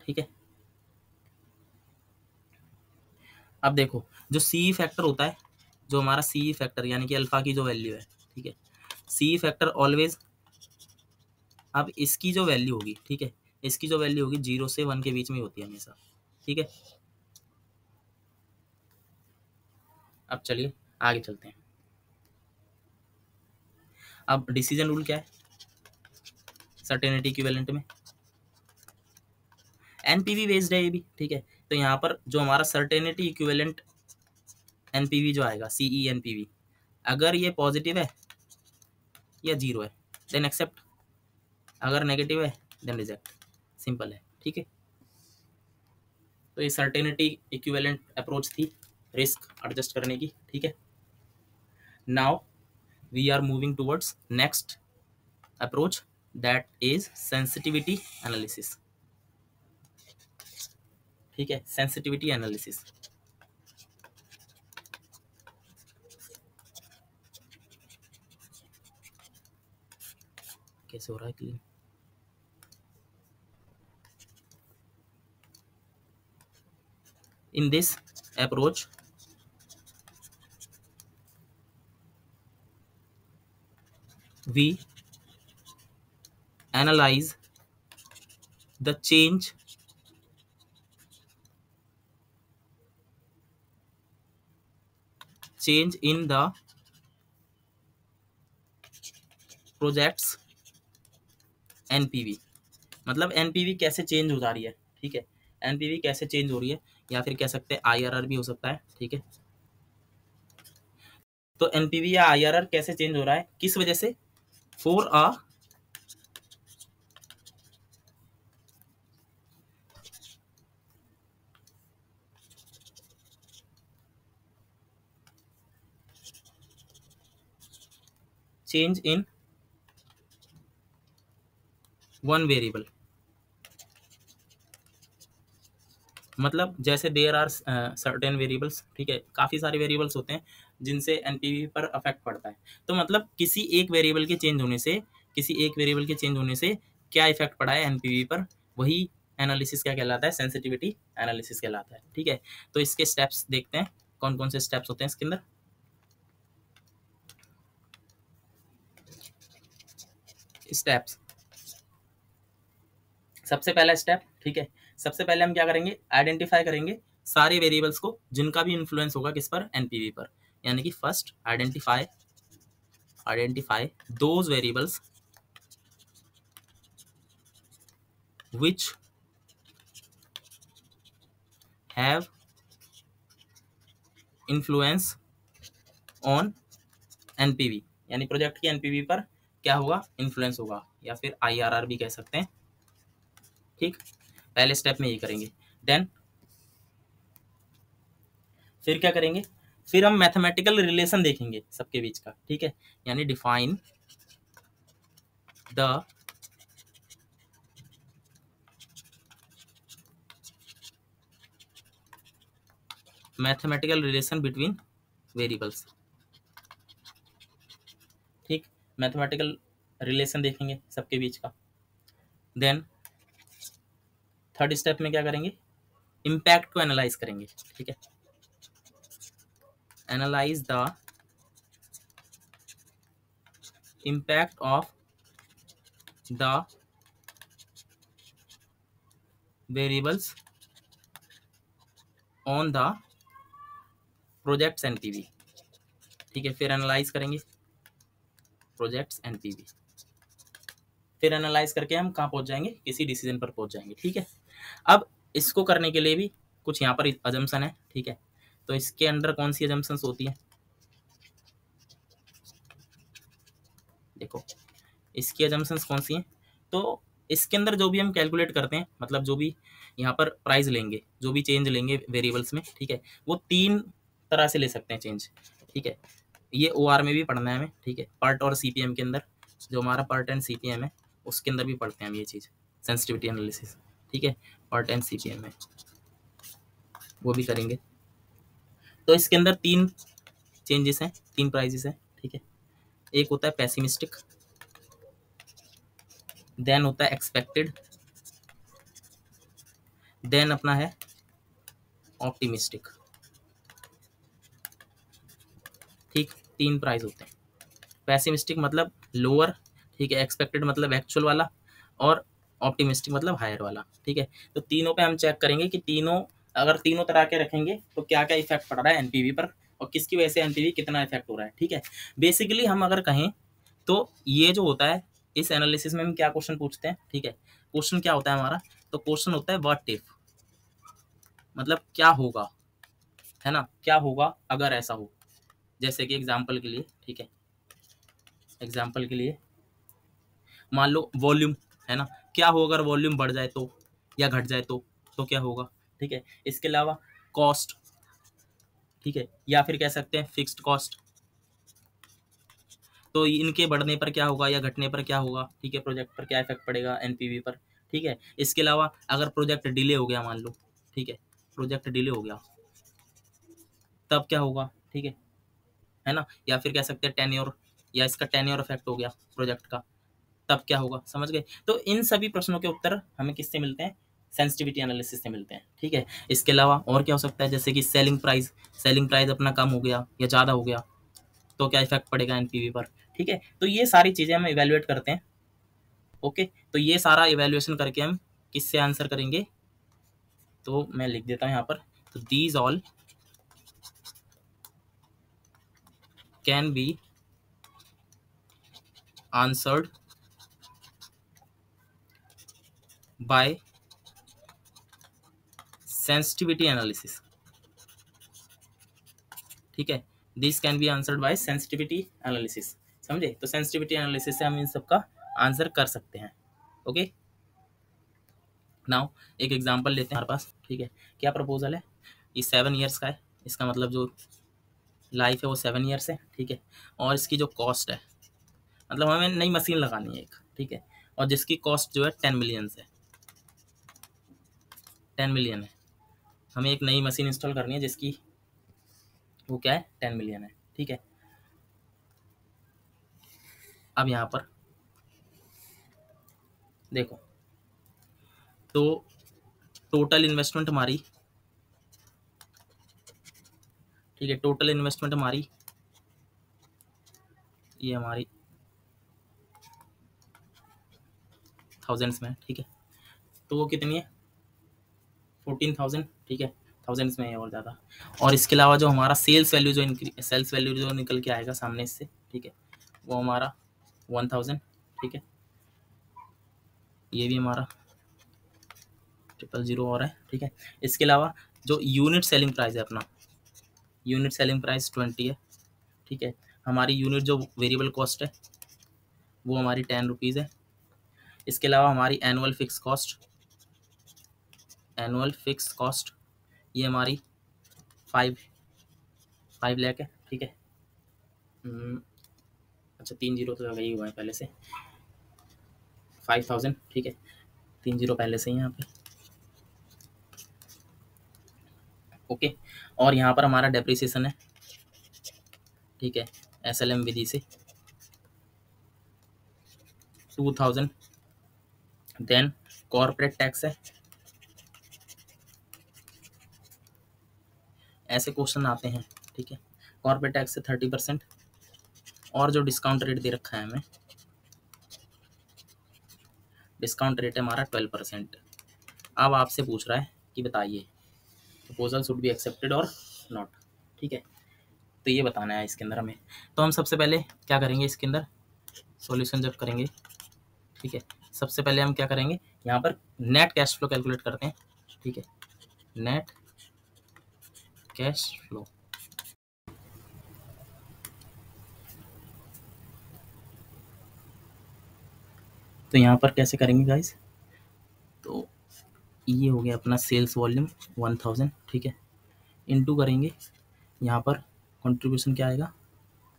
A: ठीक है? अब देखो, जो सी फैक्टर होता है, जो हमारा सी फैक्टर यानी कि अल्फ़ा की जो वैल्यू है, ठीक है? सी फैक्टर ऑलवेज अब इसकी जो वैल्यू होगी, ठीक है? इसकी जो वैल्यू होगी ज़ीरो से वन के बीच में होती है हमेशा, ठीक है? अब चलिए आगे चलते हैं। अब डिसीज़न रूल क्या है? सर्टेनिटी इक्विवेलेंट में। एनपीवी बेस्ड है ये भी, ठीक है? तो यहाँ पर जो हमारा सर्टेनिटी इक्विवेलेंट एनपीवी जो आएगा सीई एनपीवी अगर ये पॉजिटिव है या ज़ीरो है देन एक्सेप्ट अगर नेगेटिव है देन रिजेक्ट सिंपल है, ठीक है? तो ये सर्टेनिटी इक्विवेलेंट अप्रोच थी। रिस्क एडजस्ट करने की, ठीक है? Now we are moving towards next approach that is sensitivity analysis ठीक है? सेंसिटिविटी एनालिसिस कैसे हो रहा है clean in this approach we analyze the change change in the projects NPV मतलब एनपीवी कैसे चेंज हो जा रही है? ठीक है? एनपीवी कैसे चेंज हो रही है? या फिर कह सकते हैं आईआरआर भी हो सकता है, ठीक है? तो एनपीवी या आईआरआर कैसे चेंज हो रहा है? किस वजह से? For a change in one variable मतलब जैसे देर आर सर्टेन वेरिएबल्स ठीक है? काफ़ी सारे वेरिएबल्स होते हैं। जिनसे एनपीवी पर अफेक्ट पड़ता है। तो मतलब किसी एक वेरिएबल के चेंज होने से, किसी एक वेरिएबल के चेंज होने से क्या इफ़ेक्ट पड़ा है एनपीवी पर? वही एनालिसिस क्या कहलाता है? सेंसिटिविटी एनालिसिस कहलाता है। ठीक है? तो इसके स्टेप्स देखते हैं। कौन कौन से स्टेप्स होते हैं इसके अंदर? स्टेप्स सबसे पहला स्टेप ठीक है? सबसे पहले हम क्या करेंगे? आइडेंटिफाई करेंगे सारे वेरिएबल्स को जिनका भी इन्फ्लुएंस होगा किस पर? एनपीवी पर। यानी कि first identify identify those variables which have influence on NPV यानी प्रोजेक्ट की एनपीवी पर क्या होगा? इन्फ्लुएंस होगा, या फिर आईआरआर भी कह सकते हैं। ठीक? पहले स्टेप में ये करेंगे। देन फिर क्या करेंगे? फिर हम मैथमेटिकल रिलेशन देखेंगे सबके बीच का, ठीक है? यानी define the mathematical relation between variables ठीक? मैथमेटिकल रिलेशन देखेंगे सबके बीच का। देन थर्ड स्टेप में क्या करेंगे? इम्पैक्ट को एनालाइज करेंगे, ठीक है? Analyse the impact of the variables on the projects NPV ठीक है, फिर एनालाइज करेंगे। प्रोजेक्ट्स एनपीवी फिर एनालाइज करके हम कहाँ पहुँच जाएँगे? किसी डिसीज़न पर पहुँच जाएँगे। ठीक है? अब इसको करने के लिए भी कुछ यहाँ पर अजम्सन है। ठीक है? तो इसके अंडर कौन सी अजम्सन होती है? देखो, इसकी अजम्पन्स कौन सी हैं? तो इसके अंदर जो भी हम कैलकुलेट करते हैं मतलब जो भी यहाँ पर प्राइस लेंगे, जो भी चेंज लेंगे वेरिएबल्स में, ठीक है, वो तीन तरह से ले सकते हैं चेंज ठीक है। ये ओ आर में भी पढ़ना है हमें, ठीक है पार्ट और सी पी एम के अंदर, जो हमारा PERT and C P M है, उसके अंदर भी पढ़ते हैं हम ये चीज़ सेंसिटिविटी एनालिसिस ठीक है PERT and C P M में वो भी करेंगे। तो इसके अंदर तीन चेंजेस हैं, तीन प्राइजेस हैं, ठीक है? एक होता है पैसिमिस्टिक देन होता है एक्सपेक्टेड देन अपना है ऑप्टिमिस्टिक ठीक, तीन प्राइस होते हैं। पैसिमिस्टिक मतलब लोअर ठीक है? एक्सपेक्टेड मतलब एक्चुअल वाला और ऑप्टिमिस्टिक मतलब हायर वाला, ठीक है? तो तीनों पे हम चेक करेंगे कि तीनों अगर तीनों तरह के रखेंगे तो क्या क्या इफ़ेक्ट पड़ रहा है एनपीवी पर और किसकी वजह से एनपीवी कितना इफ़ेक्ट हो रहा है, ठीक है? बेसिकली हम अगर कहें तो ये जो होता है, इस एनालिसिस में हम क्या क्वेश्चन पूछते हैं, ठीक है? क्वेश्चन क्या होता है हमारा? तो क्वेश्चन होता है वट इफ़ मतलब क्या होगा, है ना? क्या होगा अगर ऐसा हो? जैसे कि एग्ज़ाम्पल के लिए, ठीक है? एग्ज़ाम्पल के लिए, मान लो वॉल्यूम है ना? क्या हो अगर वॉल्यूम बढ़ जाए तो या घट जाए तो तो क्या होगा? ठीक है? इसके अलावा कॉस्ट ठीक है? या फिर कह सकते हैं फिक्स्ड कॉस्ट तो इनके बढ़ने पर क्या होगा या घटने पर क्या होगा? ठीक है प्रोजेक्ट पर क्या इफ़ेक्ट पड़ेगा एनपीवी पर? ठीक है? इसके अलावा अगर प्रोजेक्ट डिले हो गया, मान लो, ठीक है? प्रोजेक्ट डिले हो गया, तब क्या होगा? ठीक है? है ना? या फिर कह सकते हैं टेन्योर या इसका टेन्योर इफ़ेक्ट हो गया प्रोजेक्ट का, तब क्या होगा? समझ गए? तो इन सभी प्रश्नों के उत्तर हमें किससे मिलते हैं? सेंसिटिविटी एनालिसिस से मिलते हैं, ठीक है? इसके अलावा और क्या हो सकता है? जैसे कि सेलिंग प्राइस सेलिंग प्राइस अपना कम हो गया या ज़्यादा हो गया तो क्या इफ़ेक्ट पड़ेगा एनपीवी पर, ठीक है? तो ये सारी चीज़ें हम इवेल्युएट करते हैं ओके तो ये सारा इवेल्युएशन करके हम किससे आंसर करेंगे? तो मैं लिख देता हूँ यहाँ पर तो these all can be answered by sensitivity analysis ठीक है? This can be answered by sensitivity analysis समझे? तो सेंसिटिविटी एनालिसिस से हम इन सब का आंसर कर सकते हैं। ओके नाउ एक एग्जांपल लेते हैं हमारे पास। ठीक है? क्या प्रपोजल है? ये सेवन ईयर्स का है। इसका मतलब जो लाइफ है वो सेवन ईयर्स है। ठीक है? और इसकी जो कॉस्ट है। मतलब हमें नई मशीन लगानी है एक। ठीक है? और जिसकी कॉस्ट जो है टेन मिलियन है। टेन मिलियन है। हमें एक नई मशीन इंस्टॉल करनी है जिसकी वो क्या है? टेन मिलियन है, ठीक है? अब यहाँ पर देखो तो टोटल इन्वेस्टमेंट हमारी, ठीक है टोटल इन्वेस्टमेंट हमारी, ये हमारी थाउजेंड्स में ठीक है? तो वो कितनी है? फोर्टीन थाउज़ेंड ठीक है? थाउजेंड्स में है और ज़्यादा। और इसके अलावा जो हमारा सेल्स वैल्यू जो सेल्स वैल्यू जो निकल के आएगा सामने इससे, ठीक है? वो हमारा वन थाउज़ेंड ठीक है? ये भी हमारा ट्रिपल ज़ीरो और है, ठीक है? इसके अलावा जो यूनिट सेलिंग प्राइस है अपना यूनिट सेलिंग प्राइस ट्वेंटी है, ठीक है? हमारी यूनिट जो वेरिएबल कॉस्ट है, वो हमारी टेन रुपीज़ है। इसके अलावा हमारी annual fix cost annual fix cost ये हमारी फाइव फाइव लैख है ठीक है? हम्म, अच्छा तीन ज़ीरो तो लगा ही हुआ है पहले से। फाइव थाउज़ेंड ठीक है? तीन ज़ीरो पहले से ही यहाँ पे। ओके और यहाँ पर हमारा डेप्रिसिएशन है ठीक है? एस एल एम विधि से। Two thousand then corporate tax है। ऐसे क्वेश्चन आते हैं, ठीक है? कॉर्पोरेट टैक्स से थर्टी परसेंट और जो डिस्काउंट रेट दे रखा है हमें डिस्काउंट रेट है हमारा ट्वेल्व परसेंट अब आपसे पूछ रहा है कि बताइए प्रपोजल शुड बी एक्सेप्टेड और नॉट ठीक है? तो ये बताना है इसके अंदर हमें। तो हम सबसे पहले क्या करेंगे इसके अंदर? सॉल्यूशन जब करेंगे, ठीक है? सबसे पहले हम क्या करेंगे? यहाँ पर नेट कैश फ्लो कैलकुलेट करते हैं, ठीक है? नेट कैश फ्लो तो यहाँ पर कैसे करेंगे गाइस तो ये हो गया अपना सेल्स वॉल्यूम वन थाउज़ेंड ठीक है? इनटू करेंगे। यहाँ पर कंट्रीब्यूशन क्या आएगा?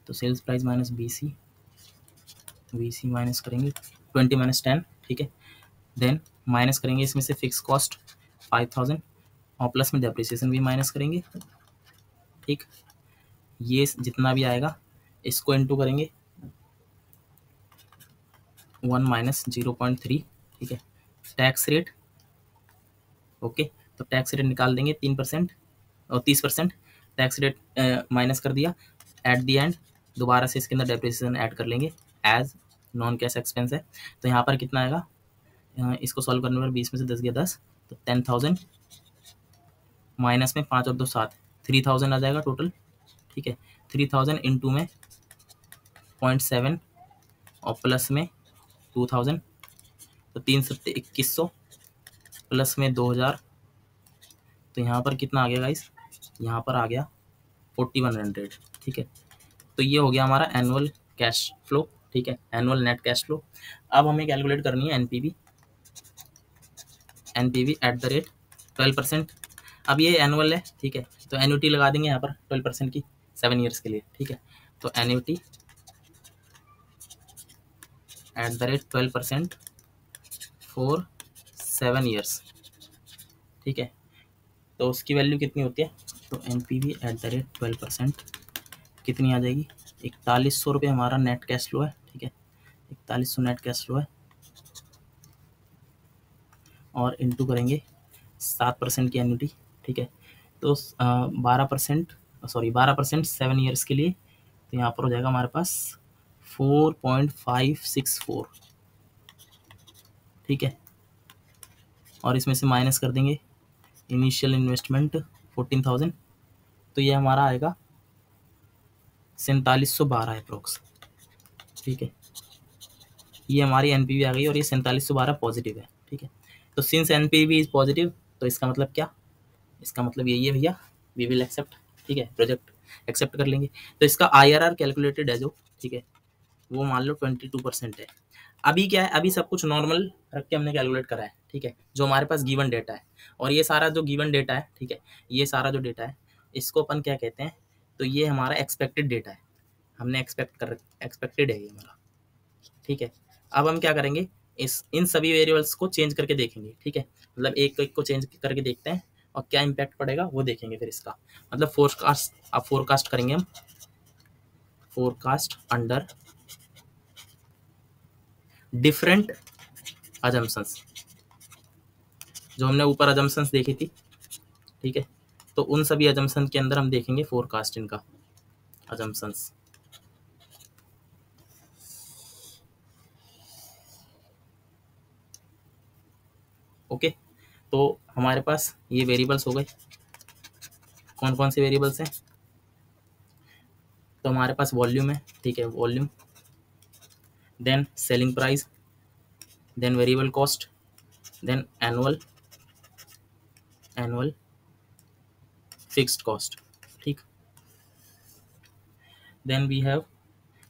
A: तो sales price minus B C B C minus करेंगे ट्वेंटी माइनस टेन ठीक है? देन माइनस करेंगे, इसमें से फिक्स कॉस्ट फाइव थाउज़ेंड और प्लस में डेप्रिसिएशन भी माइनस करेंगे। ठीक? ये जितना भी आएगा, इसको इनटू करेंगे। One minus zero point three ठीक है? टैक्स रेट ओके तो टैक्स रेट निकाल देंगे तीन परसेंट और तीस परसेंट टैक्स रेट माइनस कर दिया। एट दी एंड दोबारा से इसके अंदर डेप्रिसिएशन ऐड कर लेंगे एज नॉन कैश एक्सपेंस है। तो यहाँ पर कितना आएगा? इसको सॉल्व करने पर बीस में से दस गया दस तो टेन थाउज़ेंड माइनस में पाँच और दो सात, थ्री थाउज़ेंड आ जाएगा टोटल, ठीक है? थ्री थाउज़ेंड इंटू में पॉइंट सेवन और प्लस में टू थाउज़ेंड तो तीन सत्ते इक्कीस सौ, प्लस में दो हज़ार तो यहाँ पर कितना आ गया गाइस यहाँ पर आ गया फोर्टी वन हंड्रेड, ठीक है? तो ये हो गया हमारा एनुअल कैश फ्लो ठीक है? एनुअल नेट कैश फ्लो अब हमें कैलकुलेट करनी है NPV NPV at the rate twelve percent अब ये एनुअल है, ठीक है? तो एन्यूटी लगा देंगे यहाँ पर ट्वेल्व परसेंट की सेवन ईयर्स के लिए, ठीक है? तो annuity at the rate twelve percent for seven years ठीक है? तो उसकी वैल्यू कितनी होती है? तो N P V at the rate twelve percent कितनी आ जाएगी? इकतालीस सौ रुपये हमारा नेट कैश फ्लो है, ठीक है? इकतालीस सौ नेट कैश फ्लो है। और इंटू करेंगे सात परसेंट की एन्यूटी ठीक है? तो बारह परसेंट सॉरी बारह परसेंट सेवन ईयर्स के लिए तो यहाँ पर हो जाएगा हमारे पास four point five six four ठीक है? और इसमें से माइनस कर देंगे। इनिशियल इन्वेस्टमेंट फोर्टीन थाउज़ेंड तो ये हमारा आएगा सैंतालीस सौ बारह अप्रोक्स ठीक है? ये हमारी एनपीवी आ गई और ये सैंतालीस सौ बारह पॉजिटिव है। ठीक है? तो since N P is positive तो इसका मतलब क्या? इसका मतलब यही है भैया वी विल एक्सेप्ट ठीक है प्रोजेक्ट एक्सेप्ट कर लेंगे। तो इसका आई आर आर कैलकुलेटेड है जो, ठीक है, वो मान लो ट्वेंटी टू परसेंट है। अभी क्या है, अभी सब कुछ नॉर्मल रख के हमने कैलकुलेट करा है, ठीक है, जो हमारे पास गिवन डेटा है। और ये सारा जो गिवन डेटा है, ठीक है, ये सारा जो डेटा है, इसको अपन क्या कहते हैं तो ये हमारा एक्सपेक्टेड डेटा है। हमने एक्सपेक्ट कर एक्सपेक्टेड है ये हमारा, ठीक है। अब हम क्या करेंगे, इस, इन सभी वेरिएबल्स को चेंज करके देखेंगे, ठीक है। मतलब एक को एक को चेंज करके देखते हैं और क्या इम्पैक्ट पड़ेगा, वो देखेंगे फिर इसका। मतलब फोरकास्ट अब फोरकास्ट करेंगे हम। फोरकास्ट अंडर डिफरेंट अजम्पन्स जो हमने ऊपर अजम्पन्स देखी थी, ठीक है? तो उन सभी अजम्पन के अंदर हम देखेंगे फोरकास्ट इनका अजम्पन्स ओके तो हमारे पास ये वेरिएबल्स हो गए। कौन कौन से वेरिएबल्स हैं? तो हमारे पास वॉल्यूम है, ठीक है volume then selling price then variable cost then annual annual fixed cost ठीक। देन वी हैव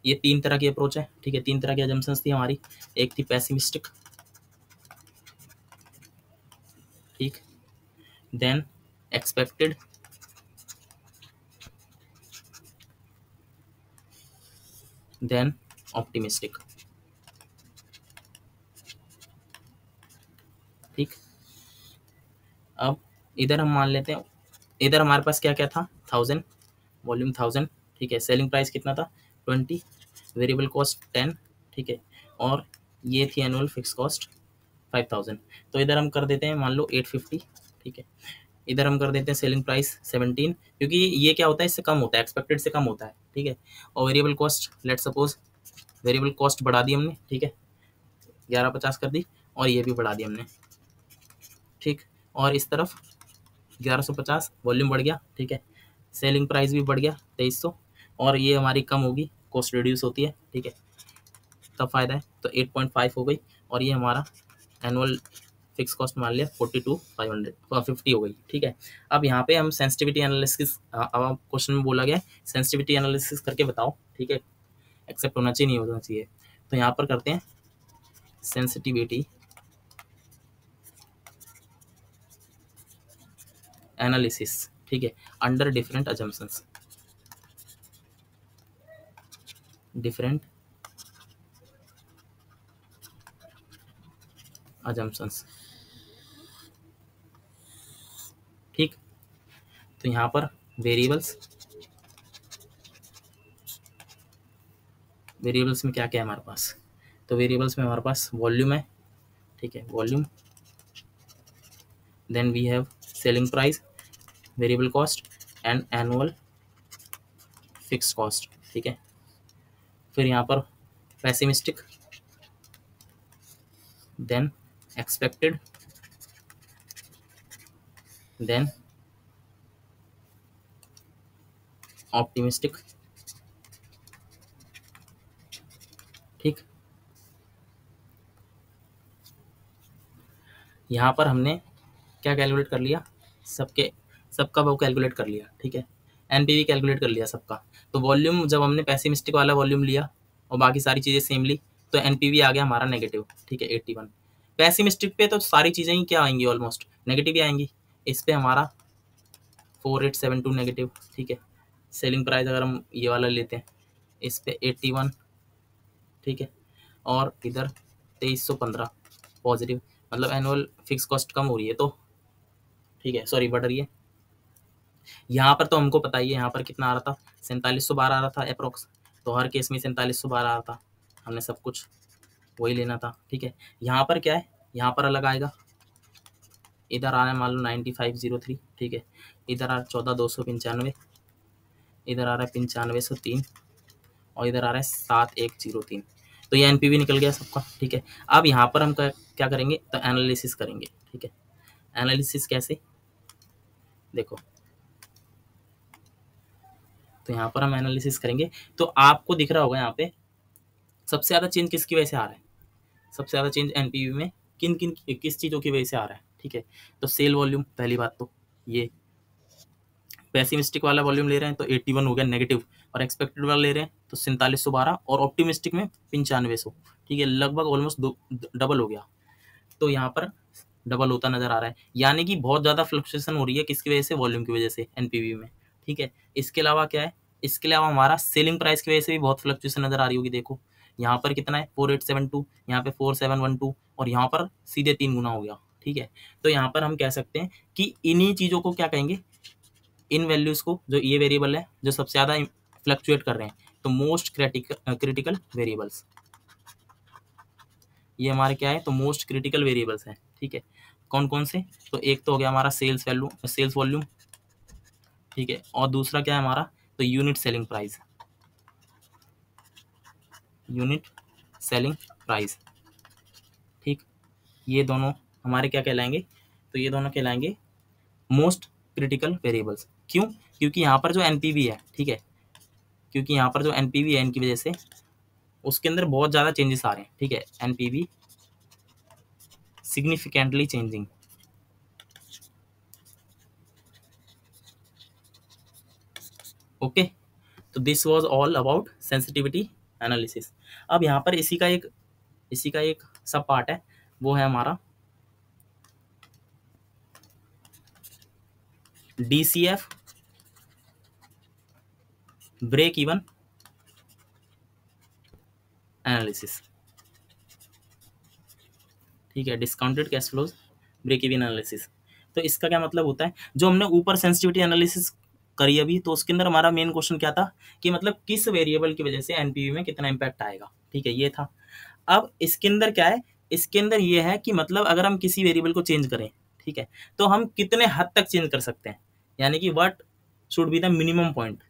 A: ये तीन तरह की अप्रोच है, ठीक है, तीन तरह की एजम्पन्स थी हमारी। एक थी पैसिमिस्टिक ठीक? देन एक्सपेक्टेड देन ऑप्टिमिस्टिक ठीक? अब इधर हम मान लेते हैं। इधर हमारे पास क्या क्या था? थाउज़ेंड वॉल्यूम थाउज़ेंड ठीक है? सेलिंग प्राइस कितना था? ट्वेंटी वेरिएबल कॉस्ट टेन ठीक है? और ये थी annual fix cost five thousand तो इधर हम कर देते हैं, मान लो एट फिफ्टी ठीक है? इधर हम कर देते हैं सेलिंग प्राइस सेवनटीन क्योंकि ये क्या होता है, इससे कम होता है एक्सपेक्टेड से कम होता है, ठीक है? और variable cost let suppose variable cost बढ़ा दी हमने, ठीक है? ग्यारह पचास कर दी, और ये भी बढ़ा दी हमने, ठीक? और इस तरफ़ ग्यारह सौ पचास वॉल्यूम बढ़ गया, ठीक है? सेलिंग प्राइस भी बढ़ गया, तेईस सौ, और ये हमारी कम होगी कॉस्ट रिड्यूस होती है, ठीक है? तब फ़ायदा है तो एट पॉइंट फाइव हो गई, और ये हमारा एनुअल फिक्स कॉस्ट मान लिया forty two five hundred fifty हो गई, ठीक है? अब यहाँ पे हम सेंसिटिविटी एनालिसिस अब क्वेश्चन में बोला गया सेंसिटिविटी एनालिसिस करके बताओ, ठीक है? एक्सेप्ट होना चाहिए, नहीं होना चाहिए? तो यहाँ पर करते हैं सेंसिटिविटी एनालिसिस ठीक है? Under different assumptions different assumptions ठीक? तो यहाँ पर वेरिएबल्स वेरिएबल्स में क्या क्या है हमारे पास? तो वेरिएबल्स में हमारे पास वॉल्यूम है, ठीक है? Volume then we have selling price variable cost and annual fix cost ठीक है? फिर यहाँ पर pessimistic then expected then optimistic ठीक। यहाँ पर हमने क्या कैलकुलेट कर लिया? सबके, सबका वो कैलकुलेट कर लिया, ठीक है? एनपीवी कैलकुलेट कर लिया सबका। तो वॉल्यूम जब हमने पैसिमिस्टिक वाला वॉल्यूम लिया और बाकी सारी चीज़ें सेम ली तो एनपीवी आ गया हमारा नेगेटिव ठीक है? एट्टी वन पैसिमिस्टिक पे तो सारी चीज़ें ही क्या आएँगी ऑलमोस्ट नेगेटिव ही आएँगी। इस पर हमारा four eight seven two negative ठीक है? सेलिंग प्राइस अगर हम ये वाला लेते हैं, इस पे एट्टी वन ठीक है? और इधर तेईस सौ पंद्रह पॉजिटिव मतलब एनुअल फिक्स कॉस्ट कम हो रही है तो ठीक है? सॉरी बढ़ रही है। यहाँ पर तो हमको पता ही है, यहाँ पर कितना आ रहा था? सैंतालीस सौ बारह आ रहा था अप्रोक्स तो हर केस में सैंतालीस सौ बारह आ रहा था। हमने सब कुछ वही लेना था, ठीक है? यहाँ पर क्या है? यहाँ पर अलग आएगा। इधर आ रहा है, मान लो नाइन्टी फाइव ज़ीरो थ्री, ठीक है? इधर आ रहा है चौदह दो सौ पंचानवे, इधर आ रहा है पंचानवे सौ तीन और इधर आ रहा है सात एक ज़ीरो तीन। तो ये एनपीवी निकल गया सबका, ठीक है? अब यहाँ पर हम क्या करेंगे? तो एनालिसिस करेंगे, ठीक है? एनालिसिस कैसे? देखो। तो यहाँ पर हम एनालिसिस करेंगे। तो आपको दिख रहा होगा यहाँ पे, सबसे ज़्यादा चेंज किसकी वजह से आ रहा है? सबसे ज़्यादा चेंज एनपीवी में किन किन, किस चीज़ों की वजह से आ रहा है, ठीक है? तो सेल वॉल्यूम पहली बात तो ये। पैसिमिस्टिक वाला वॉल्यूम ले रहे हैं तो 81 हो गया नेगेटिव और एक्सपेक्टेड वाला ले रहे हैं तो सैंतालीस सौ बारह और ऑप्टिमिस्टिक में पंचानवे सौ, ठीक है? लगभग ऑलमोस्ट दो डबल हो गया। तो यहाँ पर डबल होता नज़र आ रहा है। यानी कि बहुत ज़्यादा फ्लक्चुएसन हो रही है किसकी वजह से? वॉल्यूम की वजह से एनपीवी में, ठीक है? इसके अलावा क्या है? इसके अलावा हमारा सेलिंग प्राइस की वजह से भी बहुत फ्लक्चुएसन नज़र आ रही होगी, देखो। यहाँ पर कितना है? फोर एट सेवन टू यहाँ पे फोर सेवन वन टू और यहाँ पर सीधे तीन गुना हो गया, ठीक है? तो यहाँ पर हम कह सकते हैं कि इन्हीं चीज़ों को क्या कहेंगे? इन वैल्यूज़ को, जो ये वेरिएबल है, जो सबसे ज़्यादा फ्लक्चुएट कर रहे हैं तो मोस्ट क्रिटिकल क्रिटिकल वेरिएबल्स ये हमारे क्या है? तो मोस्ट क्रिटिकल वेरिएबल्स हैं, ठीक है? कौन कौन से? तो एक तो हो गया हमारा सेल्स वैल्यू सेल्स वॉल्यूम ठीक है? और दूसरा क्या है हमारा? तो unit selling price unit selling price. ठीक, ये दोनों हमारे क्या कहलाएँगे? तो ये दोनों कहलाएँगे मोस्ट क्रिटिकल वेरिएबल्स। क्यों? क्योंकि यहाँ पर जो एनपीवी है, ठीक है? क्योंकि यहाँ पर जो एनपीवी है, इनकी वजह से उसके अंदर बहुत ज़्यादा चेंजेस आ रहे हैं, ठीक है? एनपीवी सिग्निफिकेंटली चेंजिंग ओके तो this was all about sensitivity analysis अब यहाँ पर इसी का एक, इसी का एक सब पार्ट है, वो है हमारा डीसीएफ ब्रेक इवन एनालिसिस ठीक है discounted cash flows break even analysis तो इसका क्या मतलब होता है? जो हमने ऊपर सेंसिटिविटी एनालिसिस करी अभी तो उसके अंदर हमारा मेन क्वेश्चन क्या था? कि मतलब किस वेरिएबल की वजह से एनपीवी में कितना इम्पैक्ट आएगा? ठीक है, ये था। अब इसके अंदर क्या है? इसके अंदर ये है कि मतलब अगर हम किसी वेरिएबल को चेंज करें, ठीक है तो हम कितने हद तक चेंज कर सकते हैं? यानी कि what should be the minimum point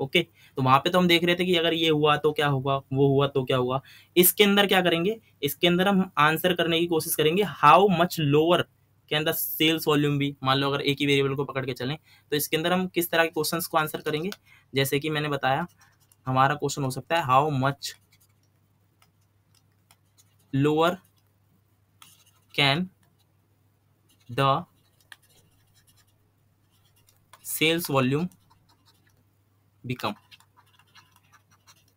A: okay तो वहाँ पे तो हम देख रहे थे कि अगर ये हुआ तो क्या होगा, वो हुआ तो क्या हुआ इसके अंदर क्या करेंगे? इसके अंदर हम आंसर करने की कोशिश करेंगे हाउ मच लोअर के अंदर सेल्स वॉल्यूम भी, मान लो अगर एक ही वेरिएबल को पकड़ के चलें तो इसके अंदर हम किस तरह के क्वेश्चंस को आंसर करेंगे? जैसे कि मैंने बताया, हमारा क्वेश्चन हो सकता है how much lower can the sales volume become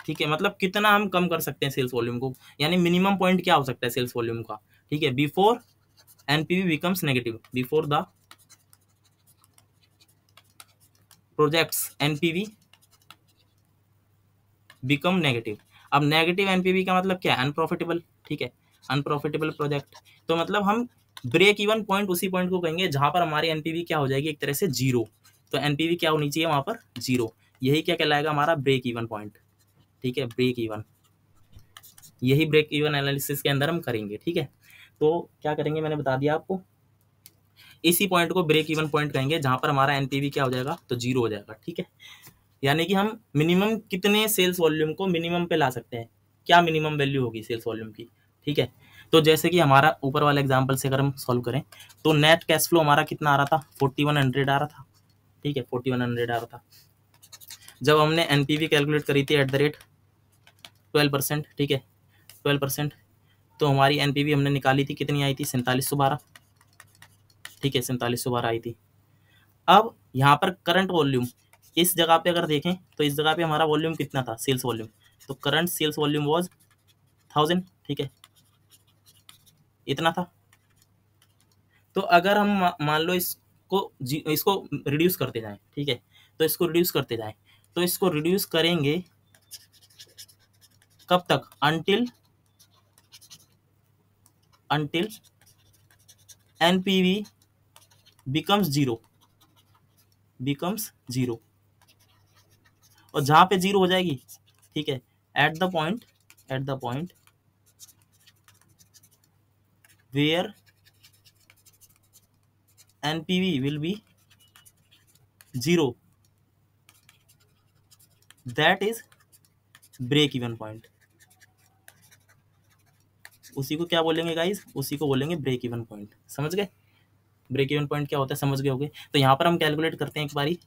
A: ठीक है मतलब कितना हम कम कर सकते हैं सेल्स वॉल्यूम को? यानी मिनिमम पॉइंट क्या हो सकता है सेल्स वॉल्यूम का? ठीक है before NPV becomes negative before the projects NPV become negative अब नेगेटिव एनपीवी का मतलब क्या है? अनप्रॉफिटेबल ठीक है? अनप्रॉफिटेबल प्रोजेक्ट तो मतलब हम ब्रेक इवन पॉइंट उसी पॉइंट को कहेंगे जहाँ पर हमारी एनपीवी क्या हो जाएगी? एक तरह से ज़ीरो तो एनपीवी क्या होनी चाहिए वहाँ पर? ज़ीरो यही क्या कहलाएगा हमारा? ब्रेक इवन पॉइंट ठीक है? ब्रेक इवन यही ब्रेक इवन एनालिसिस के अंदर हम करेंगे, ठीक है? तो क्या करेंगे? मैंने बता दिया आपको। इसी पॉइंट को ब्रेक इवन पॉइंट कहेंगे, जहाँ पर हमारा एनपीवी क्या हो जाएगा? तो ज़ीरो हो जाएगा, ठीक है? यानी कि हम मिनिमम कितने सेल्स वॉल्यूम को मिनिमम पे ला सकते हैं? क्या मिनिमम वैल्यू होगी सेल्स वॉल्यूम की? ठीक है? तो जैसे कि हमारा ऊपर वाले एग्ज़ाम्पल से अगर हम सॉल्व करें तो नेट कैश फ्लो हमारा कितना आ रहा था? फोर्टी वन हंड्रेड आ रहा था, ठीक है? फोर्टी वन हंड्रेड आ रहा था। जब हमने एनपीवी कैलकुलेट करी थी at the rate twelve percent ठीक है? ट्वेल्व परसेंट तो हमारी एनपीवी हमने निकाली थी, कितनी आई थी? सैंतालीस सौ बारह। ठीक है, सैंतालीस सौ बारह आई थी। अब यहाँ पर करंट वॉल्यूम इस जगह पे अगर देखें तो इस जगह पे हमारा वॉल्यूम कितना था? सेल्स वॉल्यूम तो current sales volume was thousand ठीक है? इतना था। तो अगर हम मान लो इसको इसको रिड्यूस करते जाएँ, ठीक है? तो इसको रिड्यूस करते जाएँ। तो इसको रिड्यूस करेंगे कब तक? Until until NPV becomes zero becomes zero और जहाँ पे ज़ीरो हो जाएगी, ठीक है? At the point at the point where NPV will be zero that is break even point उसी को क्या बोलेंगे गाइस उसी को बोलेंगे ब्रेक इवन पॉइंट समझ गए? ब्रेक इवन पॉइंट क्या होता है? समझ गए होगे? तो यहाँ पर हम कैलकुलेट करते हैं एक बारी,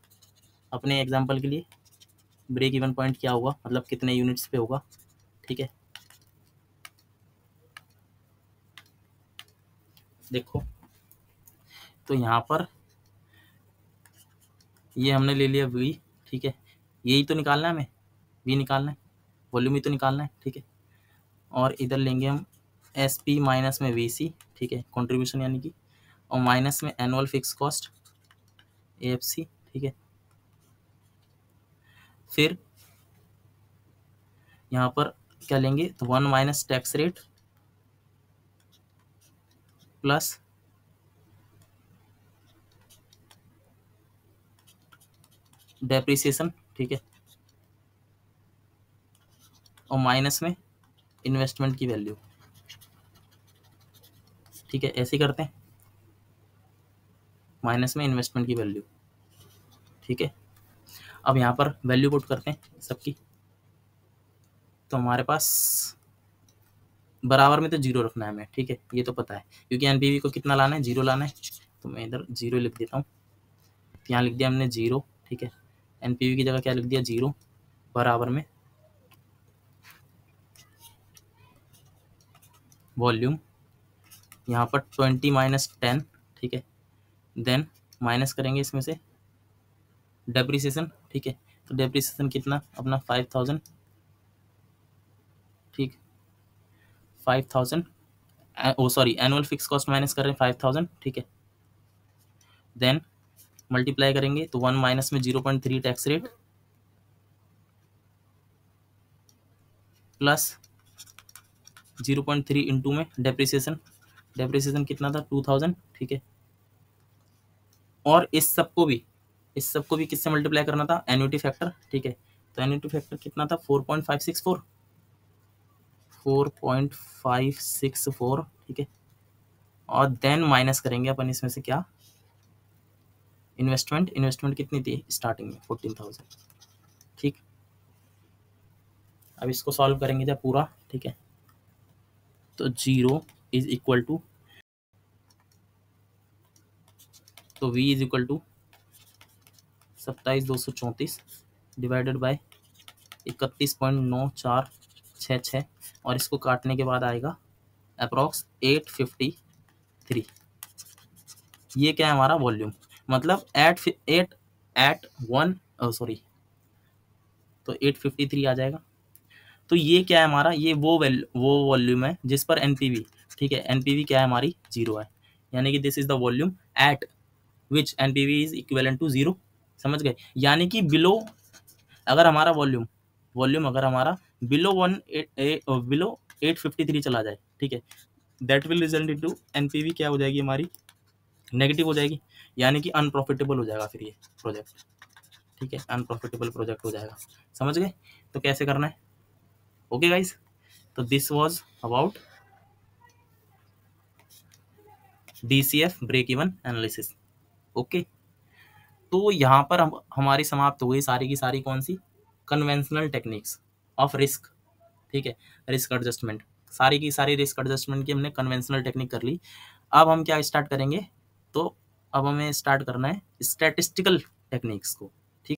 A: अपने एग्ज़ाम्पल के लिए। ब्रेक इवन पॉइंट क्या होगा? मतलब कितने यूनिट्स पे होगा? ठीक है? देखो तो यहाँ पर ये हमने ले लिया वी ठीक है? यही तो निकालना है हमें? वी निकालना है? वॉल्यूम ही तो निकालना है, ठीक है? और इधर लेंगे हम एस पी माइनस में वी सी ठीक है? कंट्रीब्यूशन यानी कि? और माइनस में annual fix cost A F C ठीक है? फिर यहाँ पर क्या लेंगे? तो one minus tax rate plus depreciation ठीक है? और माइनस में इन्वेस्टमेंट की वैल्यू ठीक है, ऐसे करते हैं। माइनस में इन्वेस्टमेंट की वैल्यू ठीक है? अब यहाँ पर वैल्यू पुट करते हैं सबकी। तो हमारे पास बराबर में तो ज़ीरो रखना है हमें, ठीक है? ये तो पता है। क्योंकि एनपीवी को कितना लाना है? ज़ीरो लाना है। तो मैं इधर ज़ीरो लिख देता हूँ। तो यहाँ लिख दिया हमने ज़ीरो ठीक है? एनपीवी की जगह क्या लिख दिया? ज़ीरो बराबर में। वॉल्यूम यहाँ पर ट्वेंटी माइनस टेन, ठीक है? देन माइनस करेंगे इसमें से डेप्रिसिएशन ठीक है? तो डेप्रिसिएशन कितना? अपना फाइव थाउज़ेंड ठीक? Five thousand oh sorry annual fix cost minus कर रहे हैं फाइव थाउज़ेंड ठीक है? देन मल्टीप्लाई करेंगे तो वन माइनस में zero point three tax rate plus zero point three into में डेप्रिसिएशन डेप्रिसिएशन कितना था? टू थाउज़ेंड ठीक है? और इस सबको भी, इस सबको भी किससे मल्टीप्लाई करना था? एन्यूटी फैक्टर ठीक है? तो एन्यूटी फैक्टर कितना था? Four point five six four four point five six four ठीक है? और देन माइनस करेंगे अपन इसमें से क्या? इन्वेस्टमेंट इन्वेस्टमेंट कितनी थी? स्टार्टिंग में फोर्टीन थाउज़ेंड ठीक? अब इसको सॉल्व करेंगे जब पूरा, ठीक है? तो ज़ीरो इज़ इक्वल टू तो v इज़ इक्वल टू सत्ताईस दो सौ चौंतीस डिवाइडेड बाय इकतीस पॉइंट नौ चार छ छ और इसको काटने के बाद आएगा अप्रॉक्स एट फिफ्टी थ्री ये क्या है हमारा वॉल्यूम मतलब eight eight eight one sorry तो एट फिफ्टी थ्री आ जाएगा। तो ये क्या है हमारा? ये वो वैल्यू वो वॉल्यूम है जिस पर एनपीवी ठीक है एनपीवी क्या है हमारी? ज़ीरो है। यानी कि this is the volume at which N P V is equivalent to zero समझ गए? यानी कि बिलो अगर हमारा वॉल्यूम वॉल्यूम अगर हमारा below one below eight fifty three चला जाए, ठीक है that will result into N P V क्या हो जाएगी हमारी? नेगेटिव हो जाएगी। यानी कि अनप्रॉफिटेबल हो जाएगा फिर ये प्रोजेक्ट ठीक है अनप्रॉफिटेबल प्रोजेक्ट हो जाएगा। समझ गए? तो कैसे करना है? ओके गाइज़ तो this was about DCF break even analysis okay तो यहाँ पर हम, हमारी समाप्त हो गई सारी की सारी कौन सी? कन्वेंशनल टेक्निक्स ऑफ़ रिस्क ठीक है? रिस्क एडजस्टमेंट सारी की सारी रिस्क एडजस्टमेंट की हमने कन्वेंशनल टेक्निक कर ली। अब हम क्या स्टार्ट करेंगे? तो अब हमें स्टार्ट करना है स्टैटिस्टिकल टेक्निक्स को।